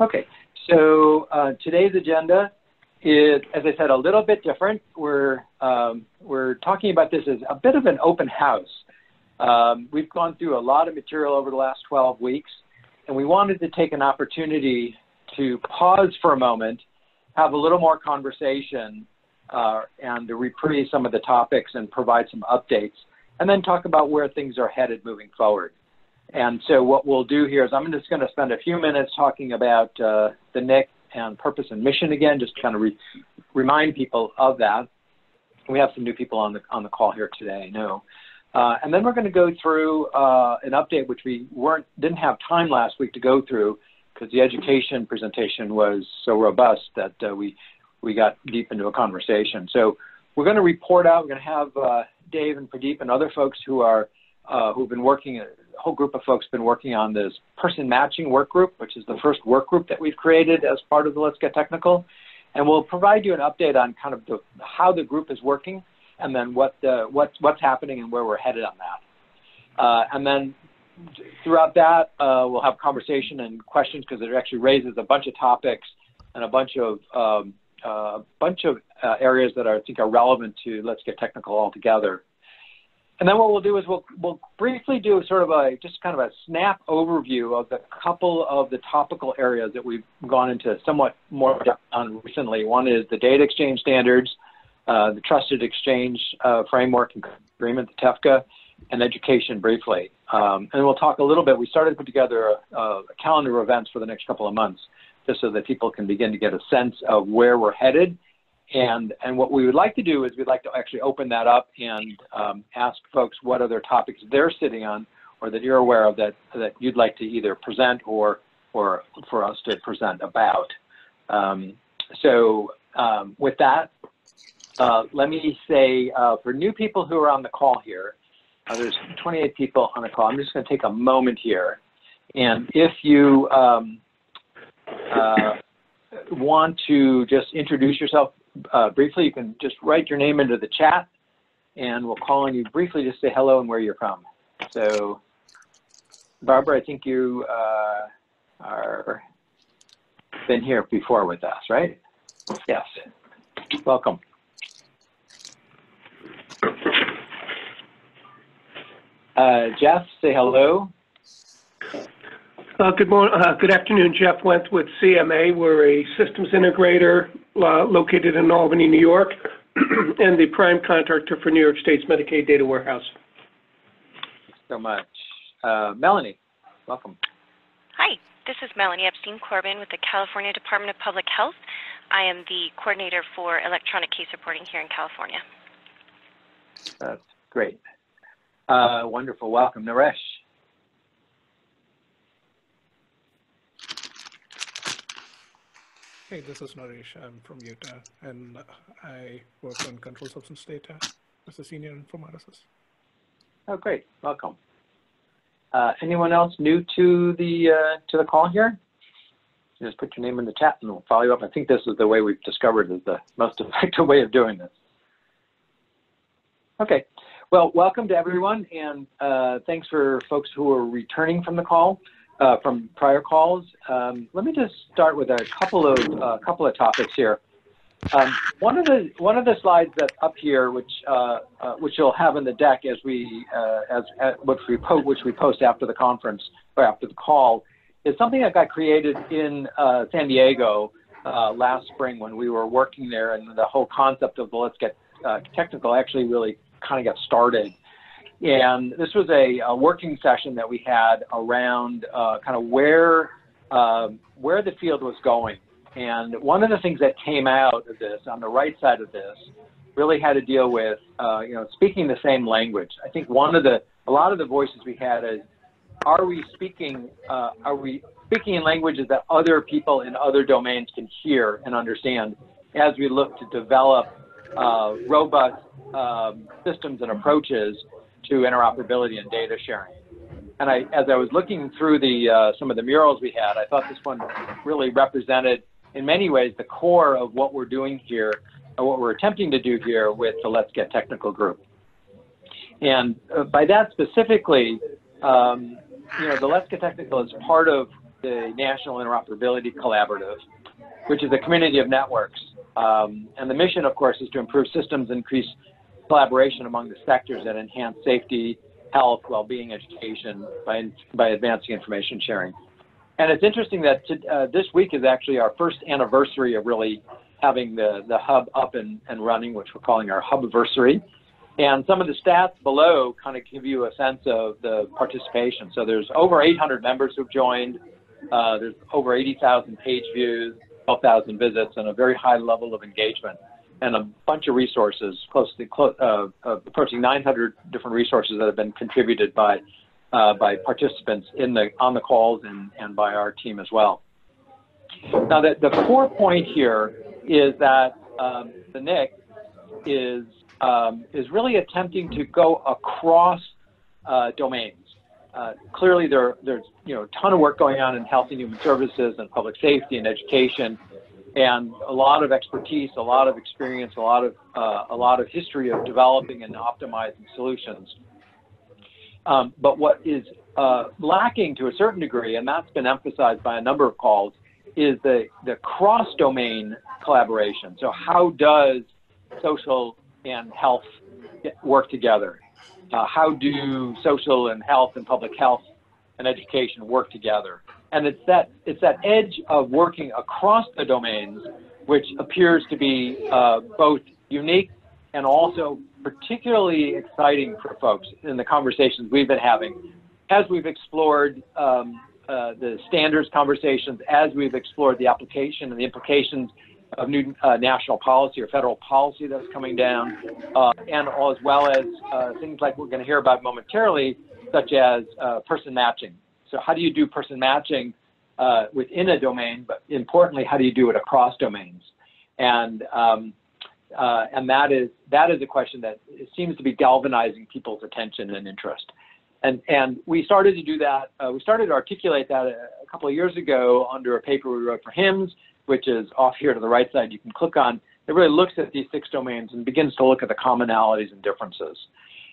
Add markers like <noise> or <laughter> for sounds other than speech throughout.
Okay, so uh, today's agenda is, as I said, a little bit different. We're, um, we're talking about this as a bit of an open house. Um, we've gone through a lot of material over the last 12 weeks, and we wanted to take an opportunity to pause for a moment, have a little more conversation, uh, and to reprise some of the topics and provide some updates, and then talk about where things are headed moving forward. And so what we'll do here is I'm just going to spend a few minutes talking about uh, the NIC and purpose and mission again, just to kind of re remind people of that. We have some new people on the on the call here today, I know. Uh, and then we're going to go through uh, an update which we weren't didn't have time last week to go through because the education presentation was so robust that uh, we we got deep into a conversation. So we're going to report out. We're going to have uh, Dave and Pradeep and other folks who are uh, who've been working a whole group of folks been working on this person matching work group, which is the first work group that we've created as part of the Let's Get Technical. And we'll provide you an update on kind of the, how the group is working and then what the, what, what's happening and where we're headed on that. Uh, and then throughout that, uh, we'll have conversation and questions because it actually raises a bunch of topics and a bunch of um, uh, bunch of uh, areas that I think are relevant to Let's Get Technical altogether. And then what we'll do is we'll, we'll briefly do sort of a, just kind of a snap overview of the couple of the topical areas that we've gone into somewhat more depth on recently. One is the data exchange standards, uh, the trusted exchange uh, framework and agreement, the TEFCA, and education briefly. Um, and we'll talk a little bit, we started to put together a, a calendar of events for the next couple of months, just so that people can begin to get a sense of where we're headed and, and what we would like to do is we'd like to actually open that up and um, ask folks what other topics they're sitting on or that you're aware of that, that you'd like to either present or, or for us to present about. Um, so um, with that, uh, let me say uh, for new people who are on the call here, uh, there's 28 people on the call. I'm just going to take a moment here. And if you um, uh, want to just introduce yourself uh, briefly, you can just write your name into the chat and we'll call on you briefly to say hello and where you're from. So, Barbara, I think you uh, are been here before with us, right? Yes. Welcome. Uh, Jeff, say hello. Uh, good morning. Uh, good afternoon. Jeff Wendt with CMA. We're a systems integrator located in Albany, New York, <clears throat> and the prime contractor for New York State's Medicaid data warehouse. Thanks so much. Uh, Melanie, welcome. Hi, this is Melanie Epstein Corbin with the California Department of Public Health. I am the coordinator for electronic case reporting here in California. That's great. Uh, wonderful. Welcome, Naresh. Hey, this is Naresh. I'm from Utah, and I work on control substance data as a senior informaticist. Oh, great. Welcome. Uh, anyone else new to the uh, to the call here? Just put your name in the chat and we'll follow you up. I think this is the way we've discovered is the most <laughs> effective way of doing this. Okay. Well, welcome to everyone, and uh, thanks for folks who are returning from the call uh, from prior calls. Um, let me just start with a couple of uh, couple of topics here. Um, one of the one of the slides that's up here, which uh, uh which you'll have in the deck as we uh, as, as which we post which we post after the conference or after the call, is something that got created in uh, San Diego last spring when we were working there, and the whole concept of the Let's Get Technical actually really kind of got started. And this was a, a working session that we had around uh, kind of where uh, where the field was going. And one of the things that came out of this, on the right side of this, really had to deal with uh, you know speaking the same language. I think one of the a lot of the voices we had is, are we speaking uh, are we speaking in languages that other people in other domains can hear and understand as we look to develop uh, robust um, systems and approaches to interoperability and data sharing. And I, as I was looking through the uh, some of the murals we had, I thought this one really represented, in many ways, the core of what we're doing here, or what we're attempting to do here with the Let's Get Technical group. And uh, by that specifically, um, you know, the Let's Get Technical is part of the National Interoperability Collaborative, which is a community of networks. Um, and the mission, of course, is to improve systems, increase collaboration among the sectors that enhance safety, health, well-being, education by, by advancing information sharing. And it's interesting that to, uh, this week is actually our first anniversary of really having the, the hub up and, and running, which we're calling our hubversary. And some of the stats below kind of give you a sense of the participation. So there's over 800 members who've joined. Uh, there's over 80,000 page views, 12,000 visits, and a very high level of engagement. And a bunch of resources, close to close, uh, uh, approaching 900 different resources that have been contributed by uh, by participants in the on the calls and, and by our team as well. Now, the, the core point here is that um, the NIC is um, is really attempting to go across uh, domains. Uh, clearly, there, there's you know a ton of work going on in health and human services and public safety and education, and a lot of expertise, a lot of experience, a lot of uh, a lot of history of developing and optimizing solutions. Um, but what is uh, lacking to a certain degree, and that's been emphasized by a number of calls, is the, the cross-domain collaboration. So how does social and health work together? Uh, how do social and health and public health and education work together? And it's that it's that edge of working across the domains, which appears to be uh, both unique and also particularly exciting for folks in the conversations we've been having as we've explored um, uh, the standards conversations, as we've explored the application and the implications of new uh, national policy or federal policy that's coming down, uh, and as well as uh, things like we're going to hear about momentarily, such as uh, person matching. So, how do you do person matching uh, within a domain, but importantly, how do you do it across domains? And um, uh, and that is that is a question that seems to be galvanizing people's attention and interest. And and we started to do that. Uh, we started to articulate that a, a, couple of years ago under a paper we wrote for HIMSS, which is off here to the right side. You can click on. It really looks at these six domains and begins to look at the commonalities and differences.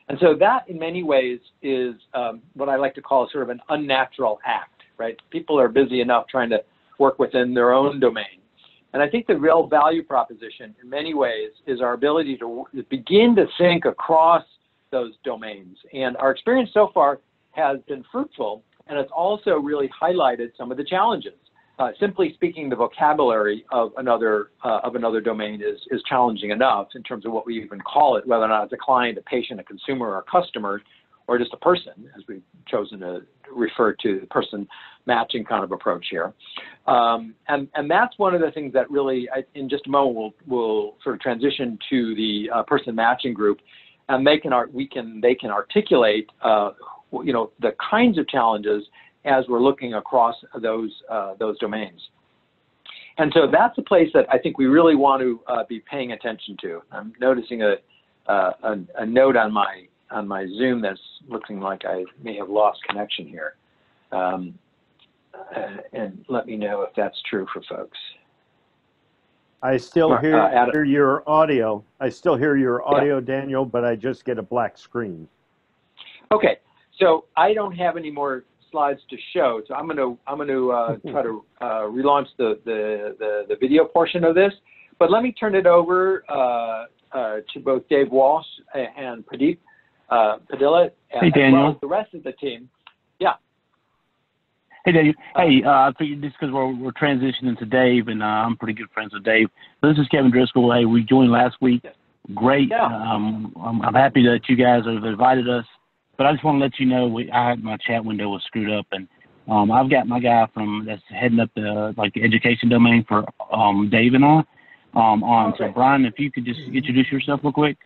And so that, in many ways, is um, what I like to call sort of an unnatural act. Right? People are busy enough trying to work within their own domain and I think the real value proposition in many ways is our ability to begin to think across those domains. And our experience so far has been fruitful, and it's also really highlighted some of the challenges. Uh, simply speaking, the vocabulary of another uh, of another domain is is challenging enough in terms of what we even call it, whether or not it's a client, a patient, a consumer, or a customer or just a person, as we've chosen to refer to the person matching kind of approach here. Um, and, and that's one of the things that really, I, in just a moment, we'll, we'll sort of transition to the uh, person matching group, and they can, art, we can, they can articulate, uh, you know, the kinds of challenges as we're looking across those, uh, those domains. And so that's a place that I think we really want to uh, be paying attention to. I'm noticing a, uh, a, a note on my on my Zoom that's looking like I may have lost connection here. Um, uh, and let me know if that's true for folks. I still Uh, hear, Adam. hear your audio. I still hear your Yeah. audio, Daniel, but I just get a black screen. Okay, so I don't have any more slides to show, so I'm going to I'm going to uh, try to uh, relaunch the, the, the the video portion of this. But let me turn it over uh, uh, to both Dave Walsh and Pradeep uh, Padilla, Hey, as Daniel. well as the rest of the team. Yeah. Hey, Dave. Hey, uh, just because we're, we're transitioning to Dave, and uh, I'm pretty good friends with Dave. This is Kevin Driscoll. Hey, we joined last week. Great. Yeah. Um, I'm, I'm happy that you guys have invited us. But I just want to let you know, we, I had my chat window was screwed up, and um, I've got my guy from that's heading up the like the education domain for um, Dave and I um, on. So Brian, if you could just introduce yourself real quick.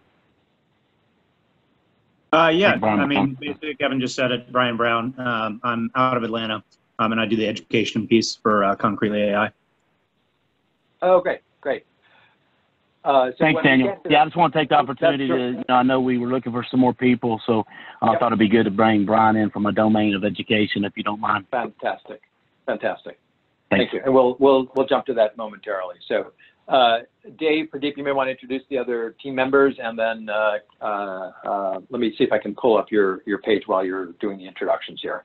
Uh, yeah, Hey, Brian I mean, basically, Kevin just said it. Brian Brown. Um, I'm out of Atlanta, um, and I do the education piece for uh, Concretely AI. Oh, great, great. Uh, so Thanks, Daniel. get to Yeah, I just want to take the opportunity to, you know, I know we were looking for some more people, so I Yep. thought it'd be good to bring Brian in from a domain of education, if you don't mind. Fantastic, fantastic. Thanks. Thank you. And we'll, we'll, we'll jump to that momentarily. So, uh, Dave, Pradeep, you may want to introduce the other team members and then, uh, uh, uh, let me see if I can pull up your, your page while you're doing the introductions here.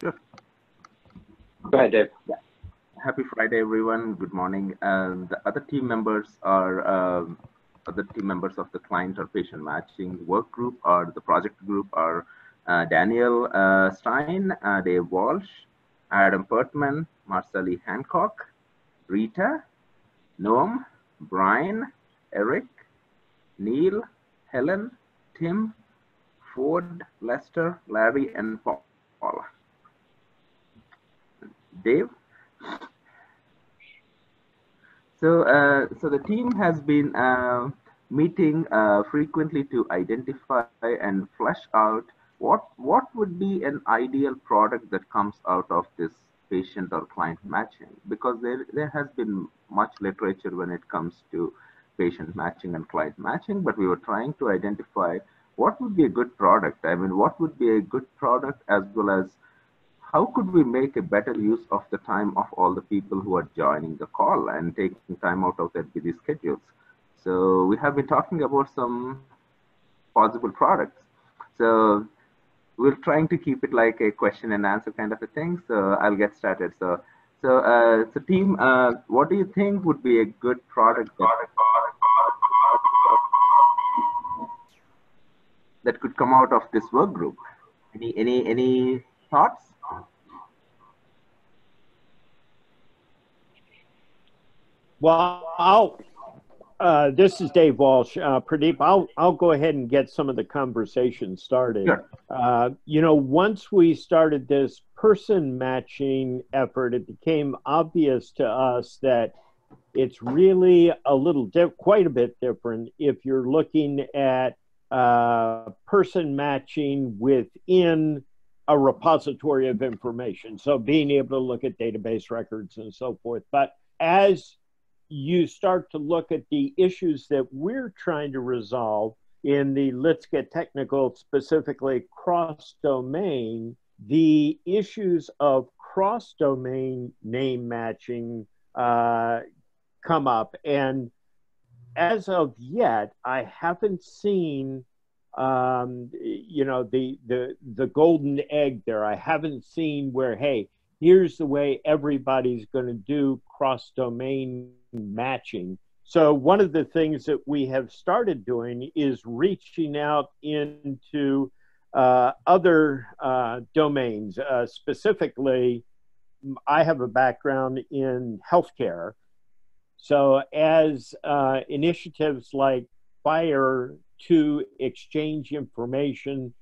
Go ahead, Dave. Happy Friday, everyone. Good morning. And the other team members are um, other team members of the client or patient matching work group or the project group are uh, Daniel uh, Stein, uh, Dave Walsh, Adam Pertman, Marceli Hancock, Rita, Noam, Brian, Eric, Neil, Helen, Tim, Ford, Lester, Larry, and Paul. Dave. So, uh, so the team has been uh, meeting uh, frequently to identify and flesh out what what would be an ideal product that comes out of this patient or client matching. Because there there has been much literature when it comes to patient matching and client matching but we were trying to identify what would be a good product. I mean what would be a good product as well as how could we make a better use of the time of all the people who are joining the call and taking time out of their busy schedules so we have been talking about some possible products so we're trying to keep it like a question and answer kind of a thing. So I'll get started. So, so, uh, so team, uh, what do you think would be a good product that, that could come out of this work group? Any, any, any thoughts? Well, I'll, uh, this is Dave Walsh. Uh, Pradeep, I'll, I'll go ahead and get some of the conversation started. Sure. Uh, you know, once we started this person matching effort, it became obvious to us that it's really a little, quite a bit different if you're looking at uh, person matching within a repository of information. So being able to look at database records and so forth. But as you start to look at the issues that we're trying to resolve in the let's get technical, specifically cross domain, the issues of cross domain name matching uh, come up. And as of yet, I haven't seen. Um, you know the the the golden egg there. I haven't seen where hey, here's the way everybody's going to do cross domain matching. So, one of the things that we have started doing is reaching out into uh, other uh, domains. Uh, specifically, I have a background in healthcare. So, as uh, initiatives like FHIR to exchange information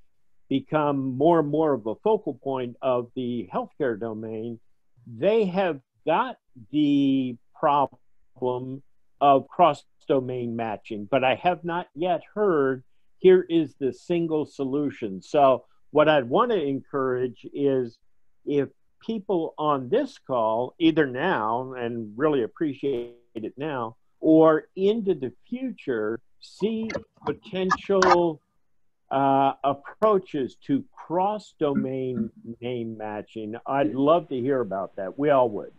become more and more of a focal point of the healthcare domain, they have got the problem of cross domain matching, but I have not yet heard here is the single solution. So, what I'd want to encourage is if people on this call, either now and really appreciate it now, or into the future, see potential uh, approaches to cross domain name matching, I'd love to hear about that. We all would.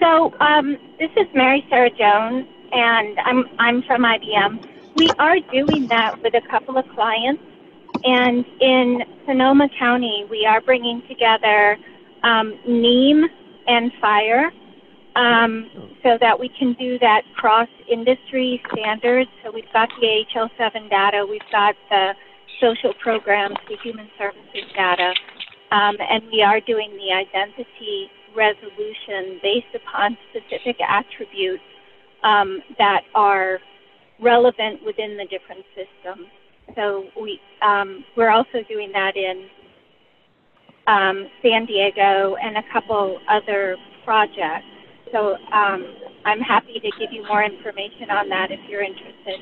So um, this is Mary Sarah Jones, and I'm I'm from IBM. We are doing that with a couple of clients, and in Sonoma County, we are bringing together um, and FHIR, um, so that we can do that cross industry standards. So we've got the AHL7 data, we've got the social programs, the human services data, um, and we are doing the identity resolution based upon specific attributes um, that are relevant within the different systems. So we um, we're also doing that in um, San Diego and a couple other projects. So um, I'm happy to give you more information on that if you're interested.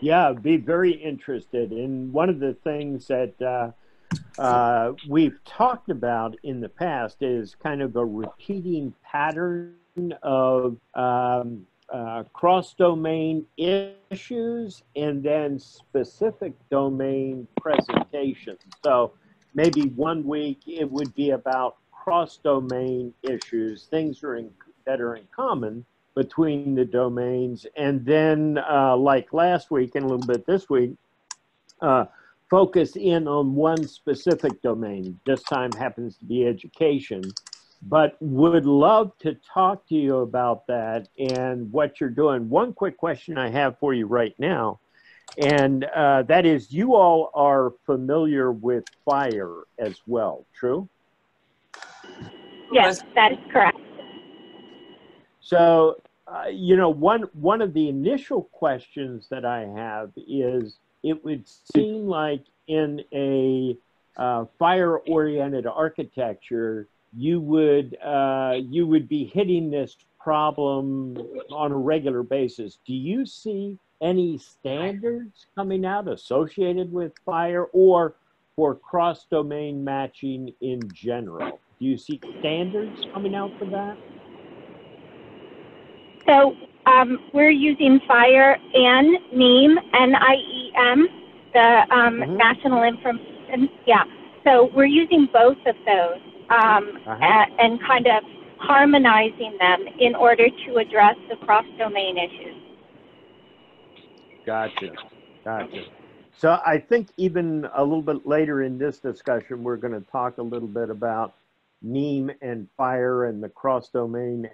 Yeah, be very interested. And one of the things that uh, uh, we've talked about in the past is kind of a repeating pattern of um, uh, cross domain issues and then specific domain presentations. So maybe one week it would be about cross domain issues, things are in, that are in common between the domains. And then, uh, like last week and a little bit this week, uh, focus in on one specific domain. This time happens to be education, but would love to talk to you about that and what you're doing. One quick question I have for you right now, and uh, that is you all are familiar with FHIR as well, true? Yes, that is correct. So, uh, you know, one one of the initial questions that I have is, it would seem like in a uh, FHIR-oriented architecture, you would uh, you would be hitting this problem on a regular basis. Do you see any standards coming out associated with FHIR or for cross-domain matching in general? Do you see standards coming out for that? So um, we're using FHIR and NIEM, N-I-E-M, the um, Mhm. National Information. Yeah. So we're using both of those um, Uh-huh. and kind of harmonizing them in order to address the cross-domain issues. Gotcha. Gotcha. So I think even a little bit later in this discussion, we're going to talk a little bit about NIEM and FHIR and the cross-domain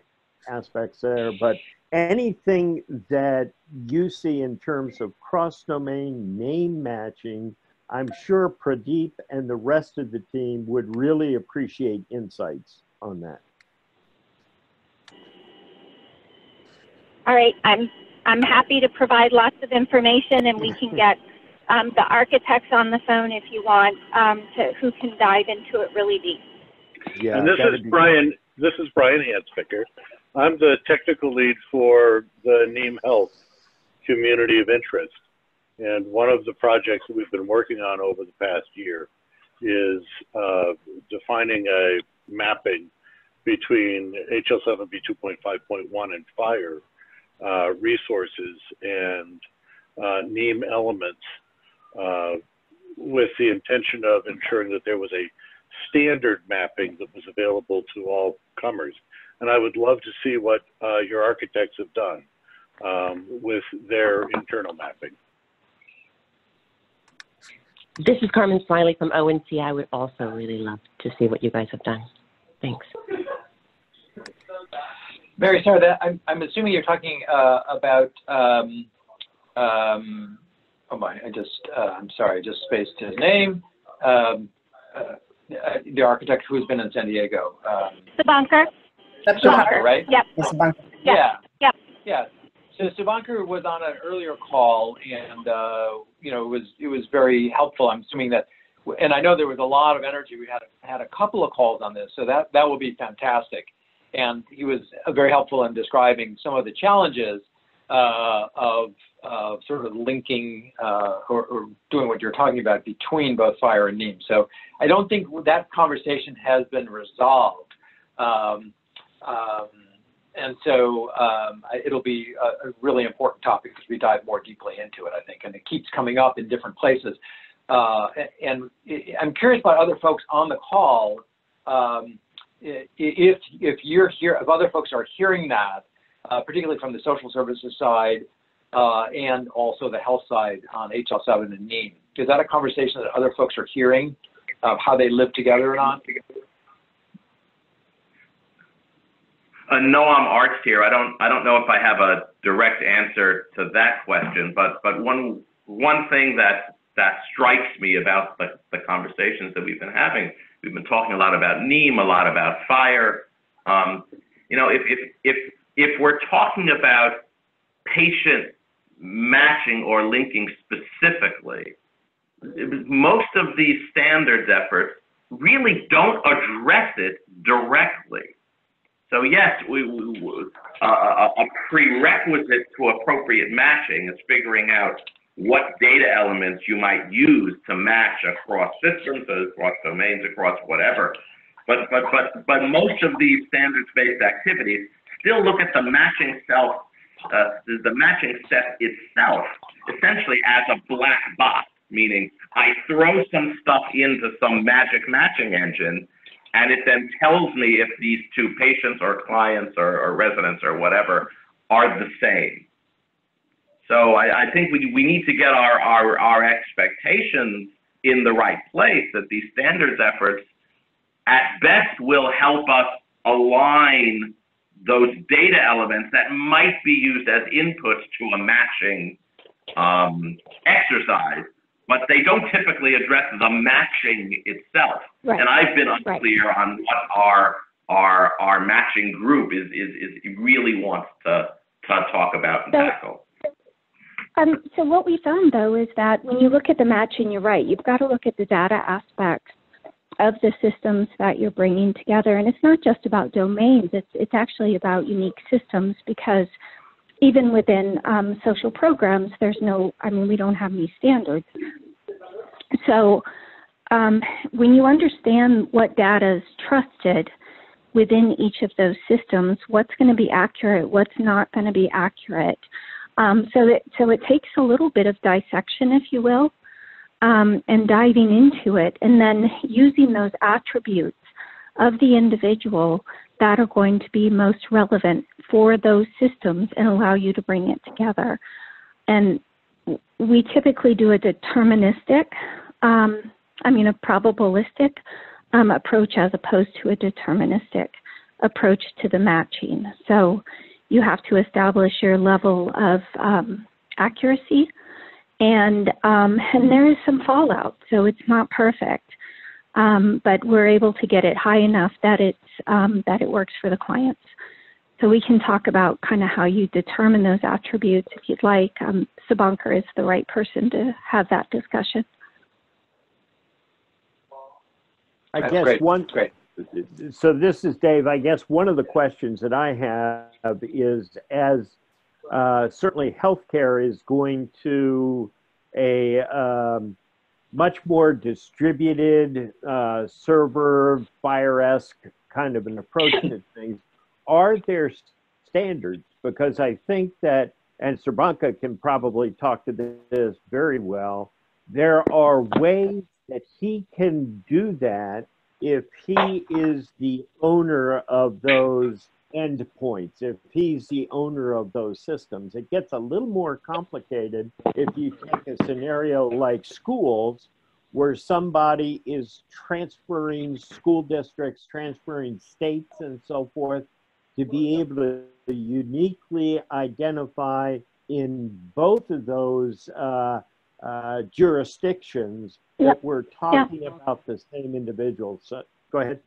aspects there. But anything that you see in terms of cross-domain name matching, I'm sure Pradeep and the rest of the team would really appreciate insights on that. All right, I'm I'm happy to provide lots of information, and we can get um, the architects on the phone if you want, um, to, who can dive into it really deep. Yeah, and this is Brian. This is Brian Hanspicker. I'm the technical lead for the NIEM Health Community of Interest, and one of the projects that we've been working on over the past year is uh, defining a mapping between HL7 V 2.5.1 and FHIR uh, resources and uh, NIEM elements uh, with the intention of ensuring that there was a standard mapping that was available to all comers. And I would love to see what uh, your architects have done um, with their internal mapping. This is Carmen Smiley from ONC. I would also really love to see what you guys have done. Thanks. Mary sorry, that, I'm, I'm assuming you're talking uh, about, um, um, oh my, I just, uh, I'm sorry, I just spaced his name. Um, uh, the architect who's been in San Diego. Um, Sabankar? That's Subankar, right? Yep. Yeah. Yep. Yeah. So Subankar was on an earlier call, and uh, you know, it was it was very helpful. I'm assuming that, and I know there was a lot of energy. We had had a couple of calls on this, so that that will be fantastic. And he was very helpful in describing some of the challenges uh, of of sort of linking uh, or, or doing what you're talking about between both FHIR and NIEM. So I don't think that conversation has been resolved. Um, um, and so um, it'll be a, a really important topic as we dive more deeply into it, I think, and it keeps coming up in different places. Uh, and I'm curious about other folks on the call. Um, if if you're here, if other folks are hearing that, uh, particularly from the social services side uh, and also the health side on HL7 and NIEM, is that a conversation that other folks are hearing of how they live together or not? Uh, Noam Arzt here. I don't I don't know if I have a direct answer to that question, but but one one thing that that strikes me about the, the conversations that we've been having, we've been talking a lot about NIEM, a lot about FHIR. Um, you know, if if if if we're talking about patient matching or linking specifically, most of these standards efforts really don't address it directly. So yes, we, we, uh, a a prerequisite to appropriate matching is figuring out what data elements you might use to match across systems, across domains, across whatever. But but but but most of these standards-based activities still look at the matching self, uh, the, matching set itself, essentially as a black box. Meaning, I throw some stuff into some magic matching engine, and it then tells me if these two patients or clients or, or residents or whatever are the same. So I, I think we, we need to get our, our, our expectations in the right place, that these standards efforts at best will help us align those data elements that might be used as inputs to a matching um, exercise, but they don't typically address the matching itself. Right. And I've been Right. unclear on what our our our matching group is is is really wants to to talk about and So- tackle. Um, so what we found though is that when you look at the matching, you're right. You've got to look at the data aspects of the systems that you're bringing together, and it's not just about domains. It's it's actually about unique systems because even within um, social programs, there's no. I mean, we don't have any standards. So um, when you understand what data is trusted within each of those systems, what's going to be accurate, what's not going to be accurate. Um, so that so it takes a little bit of dissection, if you will, um, and diving into it, and then using those attributes of the individual that are going to be most relevant for those systems and allow you to bring it together. And we typically do a deterministic, um, I mean a probabilistic um, approach as opposed to a deterministic approach to the matching. So you have to establish your level of um, accuracy, and um, and there is some fallout, so it's not perfect, um, but we're able to get it high enough that it's um, that it works for the clients. So we can talk about kind of how you determine those attributes if you'd like. Um, Sabankar is the right person to have that discussion. I That's guess great. one. Great. So this is Dave. I guess one of the questions that I have is as uh, certainly healthcare is going to a um, much more distributed uh, server FHIR-esque kind of an approach to <coughs> things. Are there standards? Because I think that, and Serbanka can probably talk to this very well. There are ways that he can do that if he is the owner of those endpoints, if he's the owner of those systems. It gets a little more complicated if you take a scenario like schools where somebody is transferring school districts, transferring states and so forth to be able to uniquely identify in both of those uh, uh, jurisdictions Yeah. that we're talking about the same individuals. So, go ahead.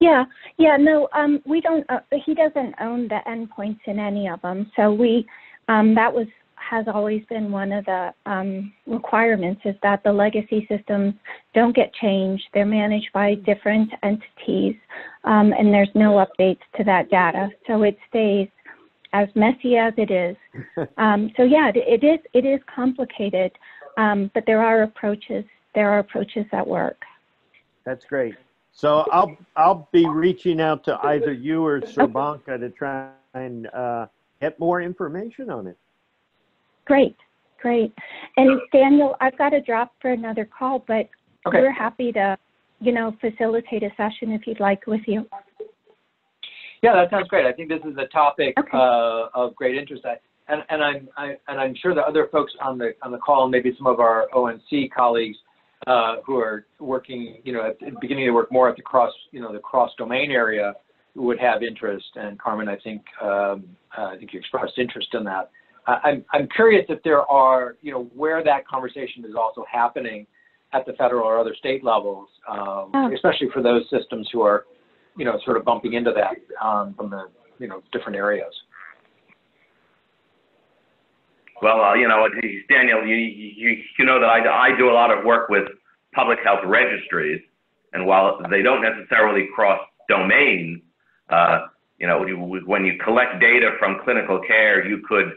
Yeah, yeah, no, um, we don't. Uh, he doesn't own the endpoints in any of them. So we, um, that was has always been one of the um, requirements is that the legacy systems don't get changed. They're managed by different entities, um, and there's no updates to that data, so it stays as messy as it is. <laughs> Um, so yeah, it, it is it is complicated, um, but there are approaches. There are approaches that work. That's great. So I'll I'll be reaching out to either you or Serbanka to try and uh, get more information on it. Great, great. And Daniel, I've got to drop for another call, but Okay. we're happy to, you know, facilitate a session if you'd like with you. Yeah, that sounds great. I think this is a topic Okay. uh, of great interest. I, and, and I'm I, and I'm sure that other folks on the on the call, maybe some of our ONC colleagues uh, who are working, you know, at, beginning to work more at the cross, you know, the cross domain area, would have interest. And Carmen, I think um, uh, I think you expressed interest in that. I, I'm I'm curious if there are, you know, where that conversation is also happening at the federal or other state levels, um, Oh. especially for those systems who are, you know, sort of bumping into that um, from the, you know, different areas. Well, uh, you know, Daniel, you, you, you know that I, I do a lot of work with public health registries, and while they don't necessarily cross domains, uh, you know, when you collect data from clinical care, you could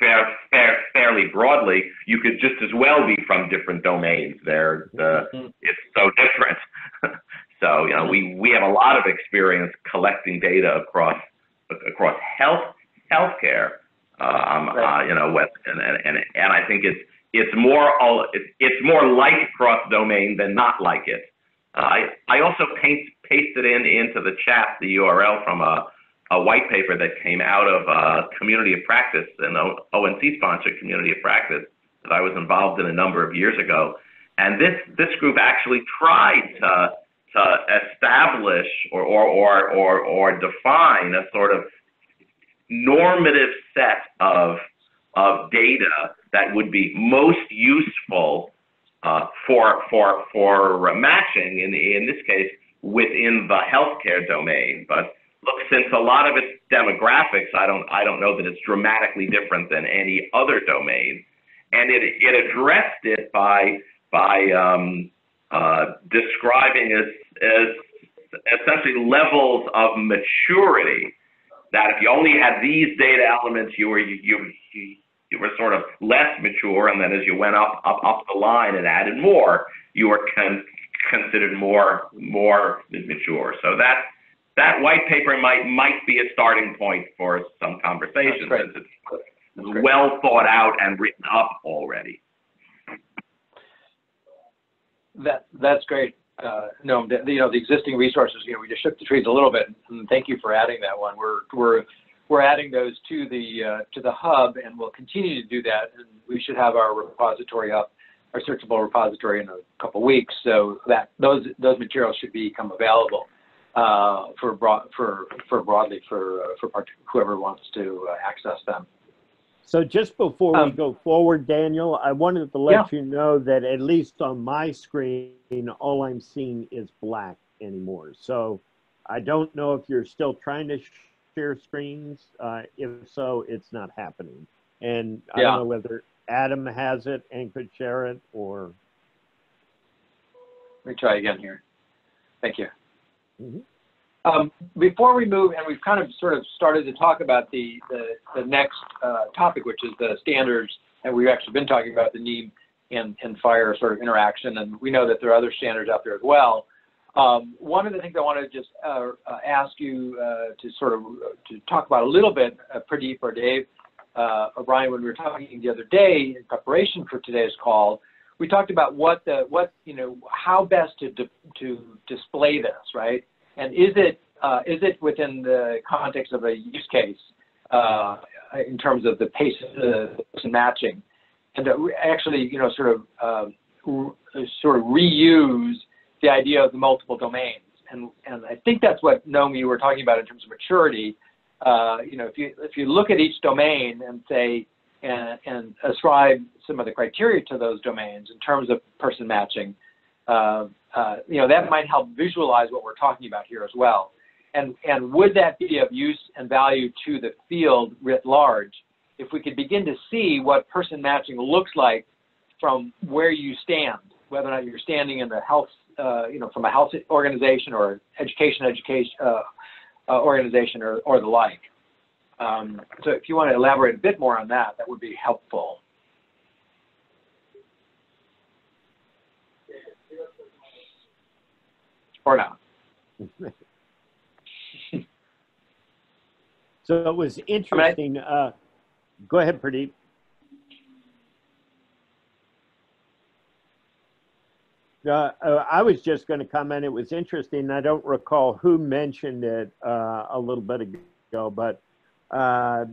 fair, fair, fairly broadly, you could just as well be from different domains. They're, uh, it's so different. <laughs> so, you know, we, we have a lot of experience collecting data across across health healthcare. Um, uh, you know, and, and and and I think it's it's more all it's, it's more like cross domain than not like it. Uh, I I also paste, pasted in into the chat the URL from a a white paper that came out of uh, Community of Practice, an O- ONC sponsored Community of Practice that I was involved in a number of years ago. And this, this group actually tried to, to establish or, or, or, or, or define a sort of normative set of, of data that would be most useful uh, for, for, for matching, in, in this case, within the healthcare domain. But look, since a lot of its demographics, I don't, I don't know that it's dramatically different than any other domain. And it, it addressed it by, by um, uh, describing as, as essentially levels of maturity. That if you only had these data elements, you were you, you, you were sort of less mature, and then as you went up up up the line and added more, you were con- considered more more mature. So that that white paper might might be a starting point for some conversation since it's well thought out and written up already. That that's great. Uh, no, the, you know the existing resources. You know, we just shook the trees a little bit. And thank you for adding that one. We're we're we're adding those to the uh, to the hub, and we'll continue to do that. And we should have our repository up, our searchable repository in a couple weeks. So that those those materials should become available uh, for broad for for broadly for uh, for part- whoever wants to uh, access them. So just before we Um, go forward, Daniel, I wanted to let Yeah. you know that at least on my screen, all I'm seeing is black anymore. So I don't know if you're still trying to share screens. Uh, if so, it's not happening. And I Yeah. don't know whether Adam has it and could share it or. Let me try again here. Thank you. Mhm. Um, before we move, and we've kind of sort of started to talk about the, the, the next uh, topic, which is the standards, and we've actually been talking about the NIEM and, and FHIR sort of interaction, and we know that there are other standards out there as well. Um, one of the things I want to just uh, uh, ask you uh, to sort of to talk about a little bit, uh, Pradeep or Dave, uh, or Brian, when we were talking the other day in preparation for today's call, we talked about what the what you know how best to to display this, right? And is it uh, is it within the context of a use case uh, in terms of the pace the matching, and to actually you know sort of um, sort of reuse the idea of the multiple domains, and and I think that's what Nomi you were talking about in terms of maturity. Uh, you know, if you if you look at each domain and say and, and ascribe some of the criteria to those domains in terms of person matching, uh, uh, you know, that might help visualize what we're talking about here as well. And, and would that be of use and value to the field writ large if we could begin to see what person matching looks like from where you stand, whether or not you're standing in the health, uh, you know, from a health organization or education education uh, uh, organization or, or the like. Um, so if you want to elaborate a bit more on that, that would be helpful. Or not. So it was interesting. uh, go ahead, Pradeep. Uh, uh, I was just going to comment. It was interesting. I don't recall who mentioned it uh, a little bit ago, but uh,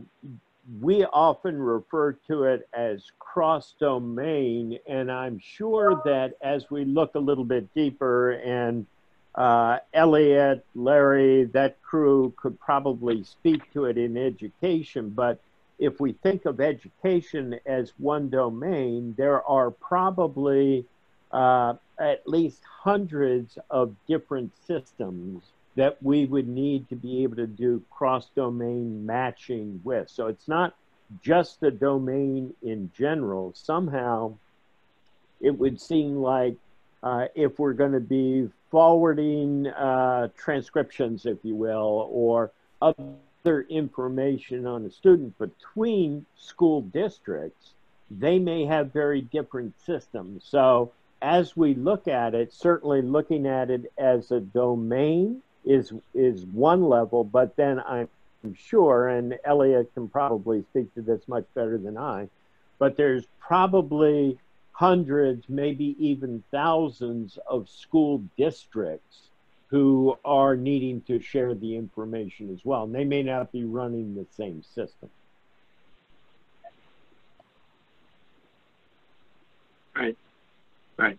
we often refer to it as cross domain. And I'm sure that as we look a little bit deeper, and uh, Elliot, Larry, that crew could probably speak to it in education, but if we think of education as one domain, there are probably uh, at least hundreds of different systems that we would need to be able to do cross domain matching with. So it's not just the domain in general. Somehow it would seem like uh, if we're going to be forwarding uh, transcriptions, if you will, or other information on a student between school districts, they may have very different systems. So as we look at it, certainly looking at it as a domain is is one level, but then I'm sure, and Elliot can probably speak to this much better than I, but there's probably hundreds, maybe even thousands of school districts who are needing to share the information as well. And they may not be running the same system. Right. Right.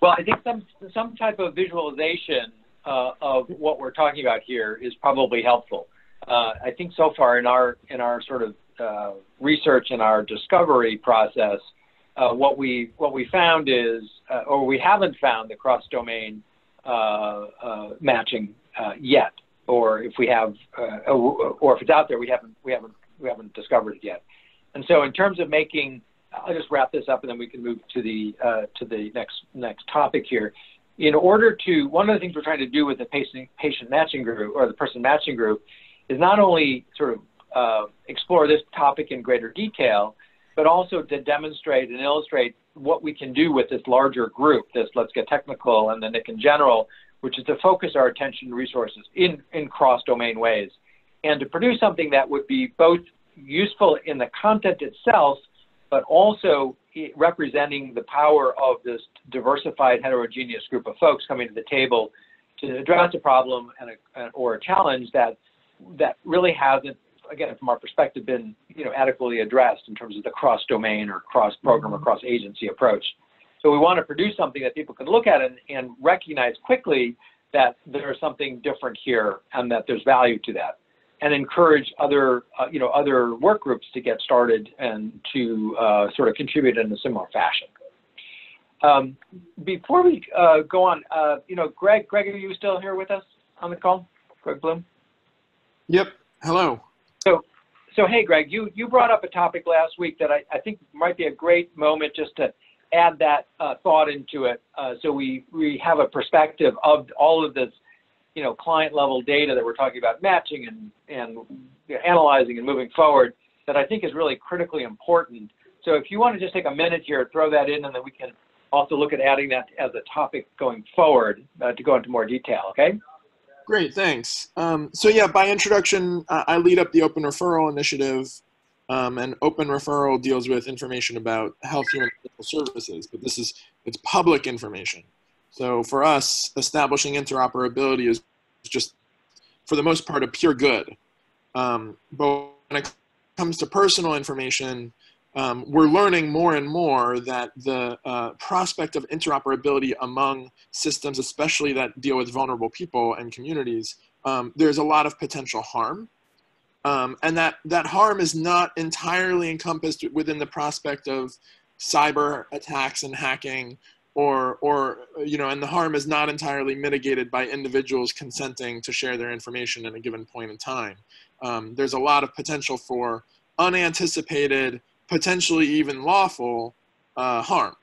Well, I think some some type of visualization uh, of what we're talking about here is probably helpful. Uh, I think so far in our in our sort of uh, research and our discovery process, uh, what we what we found is, uh, or we haven't found the cross domain uh, matching yet, or if we have, or if it's out there, we haven't we haven't we haven't discovered it yet. And so, in terms of making I'll just wrap this up and then we can move to the uh, to the next next topic here. In order to, one of the things we're trying to do with the patient patient matching group or the person matching group is not only sort of uh, explore this topic in greater detail, but also to demonstrate and illustrate what we can do with this larger group, this Let's Get Technical and the NIC in general, which is to focus our attention and resources in, in cross-domain ways and to produce something that would be both useful in the content itself but also representing the power of this diversified heterogeneous group of folks coming to the table to address a problem and a, or a challenge that that really hasn't again from our perspective been you know adequately addressed in terms of the cross domain or cross program or mm-hmm. cross agency approach so we want to produce something that people can look at and, and recognize quickly that there's something different here and that there's value to that and encourage other, uh, you know, other work groups to get started and to uh, sort of contribute in a similar fashion. Um, before we uh, go on, uh, you know, Greg, Greg, are you still here with us on the call? Greg Bloom? Yep. Hello. So, so hey, Greg, you, you brought up a topic last week that I, I think might be a great moment just to add that uh, thought into it uh, so we, we have a perspective of all of this you know, client level data that we're talking about matching and, and analyzing and moving forward that I think is really critically important. So if you want to just take a minute here, throw that in, and then we can also look at adding that as a topic going forward uh, to go into more detail, okay? Great, thanks. Um, so yeah, by introduction, I lead up the Open Referral Initiative, um, and Open Referral deals with information about health human services, but this is, it's public information. So for us, establishing interoperability is just, for the most part, a pure good. Um, but when it comes to personal information, um, we're learning more and more that the uh, prospect of interoperability among systems, especially that deal with vulnerable people and communities, um, there's a lot of potential harm. Um, and that, that harm is not entirely encompassed within the prospect of cyber attacks and hacking or or you know and the harm is not entirely mitigated by individuals consenting to share their information at a given point in time um, there's a lot of potential for unanticipated potentially even lawful uh, harm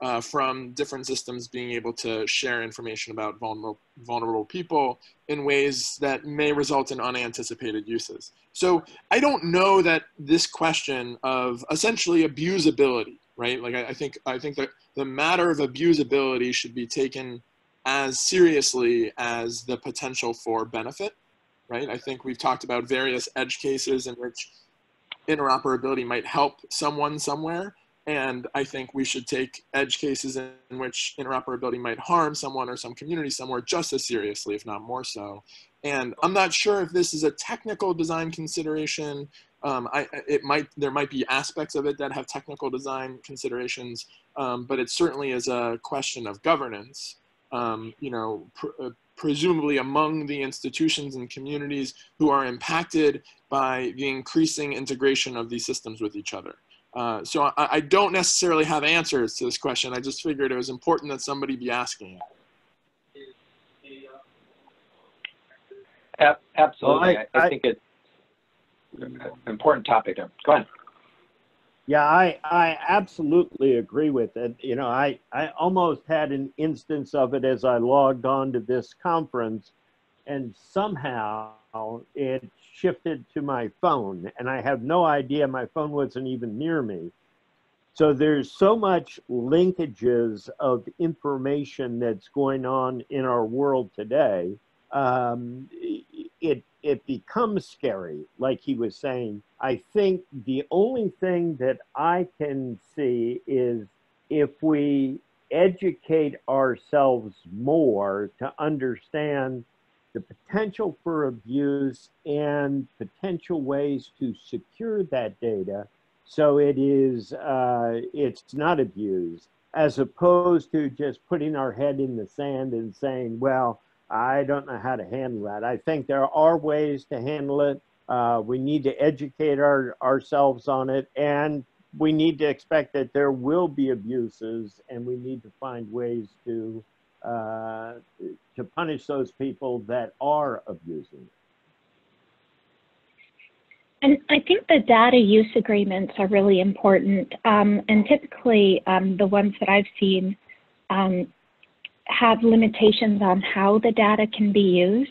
uh, from different systems being able to share information about vulnerable, vulnerable people in ways that may result in unanticipated uses. So I don't know that this question of essentially abusability right? Like I, I think I think that the matter of abusability should be taken as seriously as the potential for benefit, right? I think we've talked about various edge cases in which interoperability might help someone somewhere. And I think we should take edge cases in which interoperability might harm someone or some community somewhere just as seriously, if not more so. And I'm not sure if this is a technical design consideration um, I, it might there might be aspects of it that have technical design considerations, um, but it certainly is a question of governance. Um, you know, pr uh, presumably among the institutions and communities who are impacted by the increasing integration of these systems with each other. Uh, so I, I, don't necessarily have answers to this question. I just figured it was important that somebody be asking it. Absolutely. Well, I, I, think an important topic. Go ahead. Yeah, I, I absolutely agree with it. You know, I, I almost had an instance of it as I logged on to this conference, and somehow it shifted to my phone, and I have no idea my phone wasn't even near me. So there's so much linkages of information that's going on in our world today. Um, it it becomes scary, like he was saying. I think the only thing that I can see is if we educate ourselves more to understand the potential for abuse and potential ways to secure that data, so it is uh, it's not abused as opposed to just putting our head in the sand and saying well i don't know how to handle that. I think there are ways to handle it. Uh, we need to educate our, ourselves on it and we need to expect that there will be abuses and we need to find ways to uh, to punish those people that are abusing. And I think the data use agreements are really important. Um, and typically, um, the ones that I've seen um, have limitations on how the data can be used.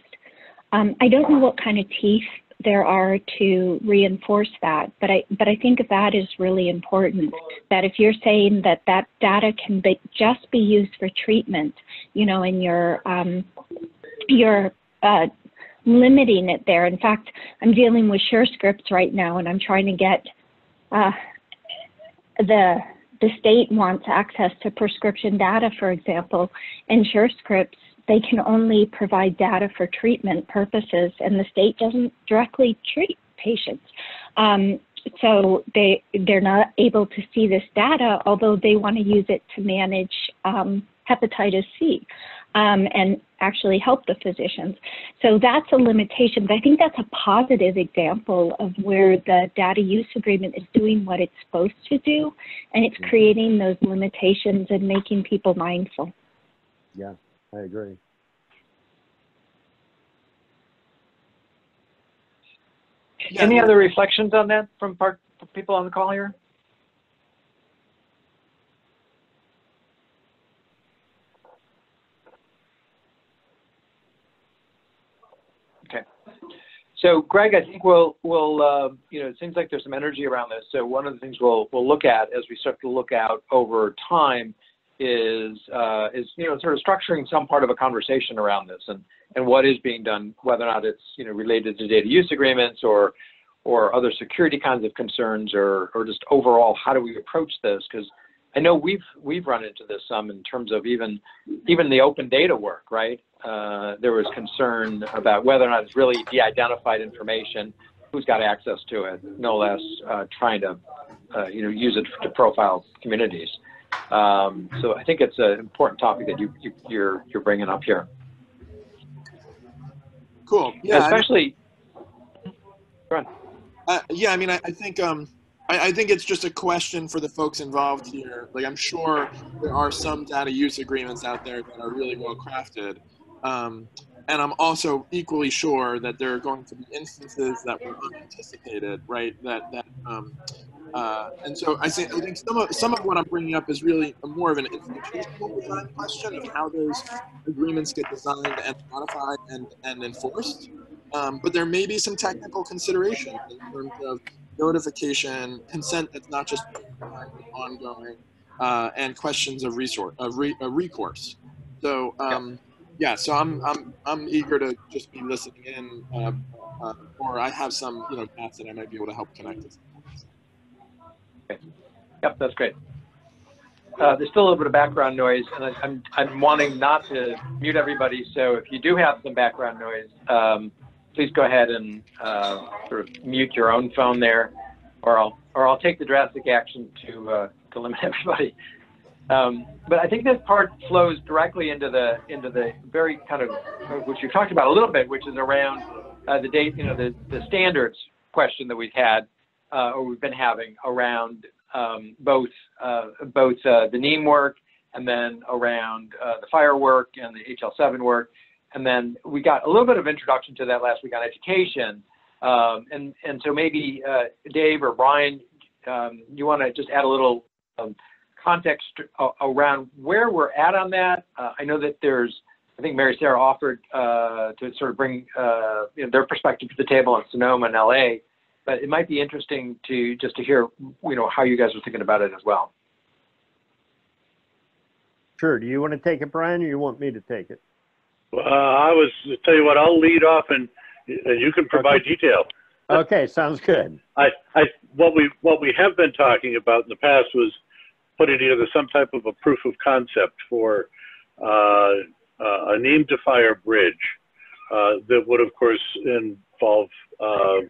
Um, I don't know what kind of teeth there are to reinforce that, but I but I think that is really important. That if you're saying that that data can be, just be used for treatment, you know, in your um, your uh, limiting it there. In fact, I'm dealing with SureScripts right now, and I'm trying to get uh, the the state wants access to prescription data, for example, and SureScripts they can only provide data for treatment purposes, and the state doesn't directly treat patients. Um, so they they're not able to see this data, although they want to use it to manage um, hepatitis C um, and actually help the physicians. So that's a limitation, but I think that's a positive example of where the data use agreement is doing what it's supposed to do, and it's creating those limitations and making people mindful. Yeah, I agree. Any other reflections on that from part, people on the call here? So, Greg, I think we'll, we'll uh, you know, it seems like there's some energy around this. So, one of the things we'll, we'll look at as we start to look out over time is, uh, is you know, sort of structuring some part of a conversation around this and, and what is being done, whether or not it's, you know, related to data use agreements or, or other security kinds of concerns or, or just overall, how do we approach this? Because I know we've we've run into this some in terms of even even the open data work, right? Uh, there was concern about whether or not it's really de-identified information, who's got access to it, no less uh, trying to uh, you know use it to profile communities. Um, so I think it's an important topic that you, you are you're, you're bringing up here. Cool. Yeah. Especially. I mean, uh, yeah, I mean, I, I think um, I, I, think it's just a question for the folks involved here. Like, I'm sure there are some data use agreements out there that are really well crafted. Um, and I'm also equally sure that there are going to be instances that were unanticipated, right? That that um, uh, and so I think I think some of some of what I'm bringing up is really more of an institutional design question of how those agreements get designed and modified and and enforced. Um, but there may be some technical considerations in terms of notification, consent that's not just ongoing, uh, and questions of resource of re, recourse. So um, yeah, so I'm I'm I'm eager to just be listening in, uh, uh, or I have some you know paths that I might be able to help connect us. Okay. Yep, that's great. Uh, there's still a little bit of background noise, and I, I'm I'm wanting not to mute everybody. So if you do have some background noise, um, please go ahead and uh, sort of mute your own phone there, or I'll or I'll take the drastic action to uh, to limit <laughs> everybody. Um, but I think this part flows directly into the into the very kind of which you talked about a little bit, which is around uh, the date, you know, the the standards question that we've had uh, or we've been having around um, both uh, both uh, the NIEM work and then around uh, the FHIR work and the HL7 work. And then we got a little bit of introduction to that last week on education. Um, and, and so maybe uh, Dave or Brian, um, you want to just add a little um, context uh, around where we're at on that. Uh, I know that there's, I think Mary Sarah offered uh, to sort of bring uh, you know, their perspective to the table in Sonoma and LA, but it might be interesting to just to hear you know how you guys are thinking about it as well. Sure. Do you want to take it, Brian, or you want me to take it? Uh, I was tell you what, I'll lead off and, and you can provide okay. detail. Okay, sounds good. I, I, what we, what we have been talking about in the past was putting together some type of a proof of concept for uh, uh, a NIEM to FHIR bridge uh, that would, of course, involve uh,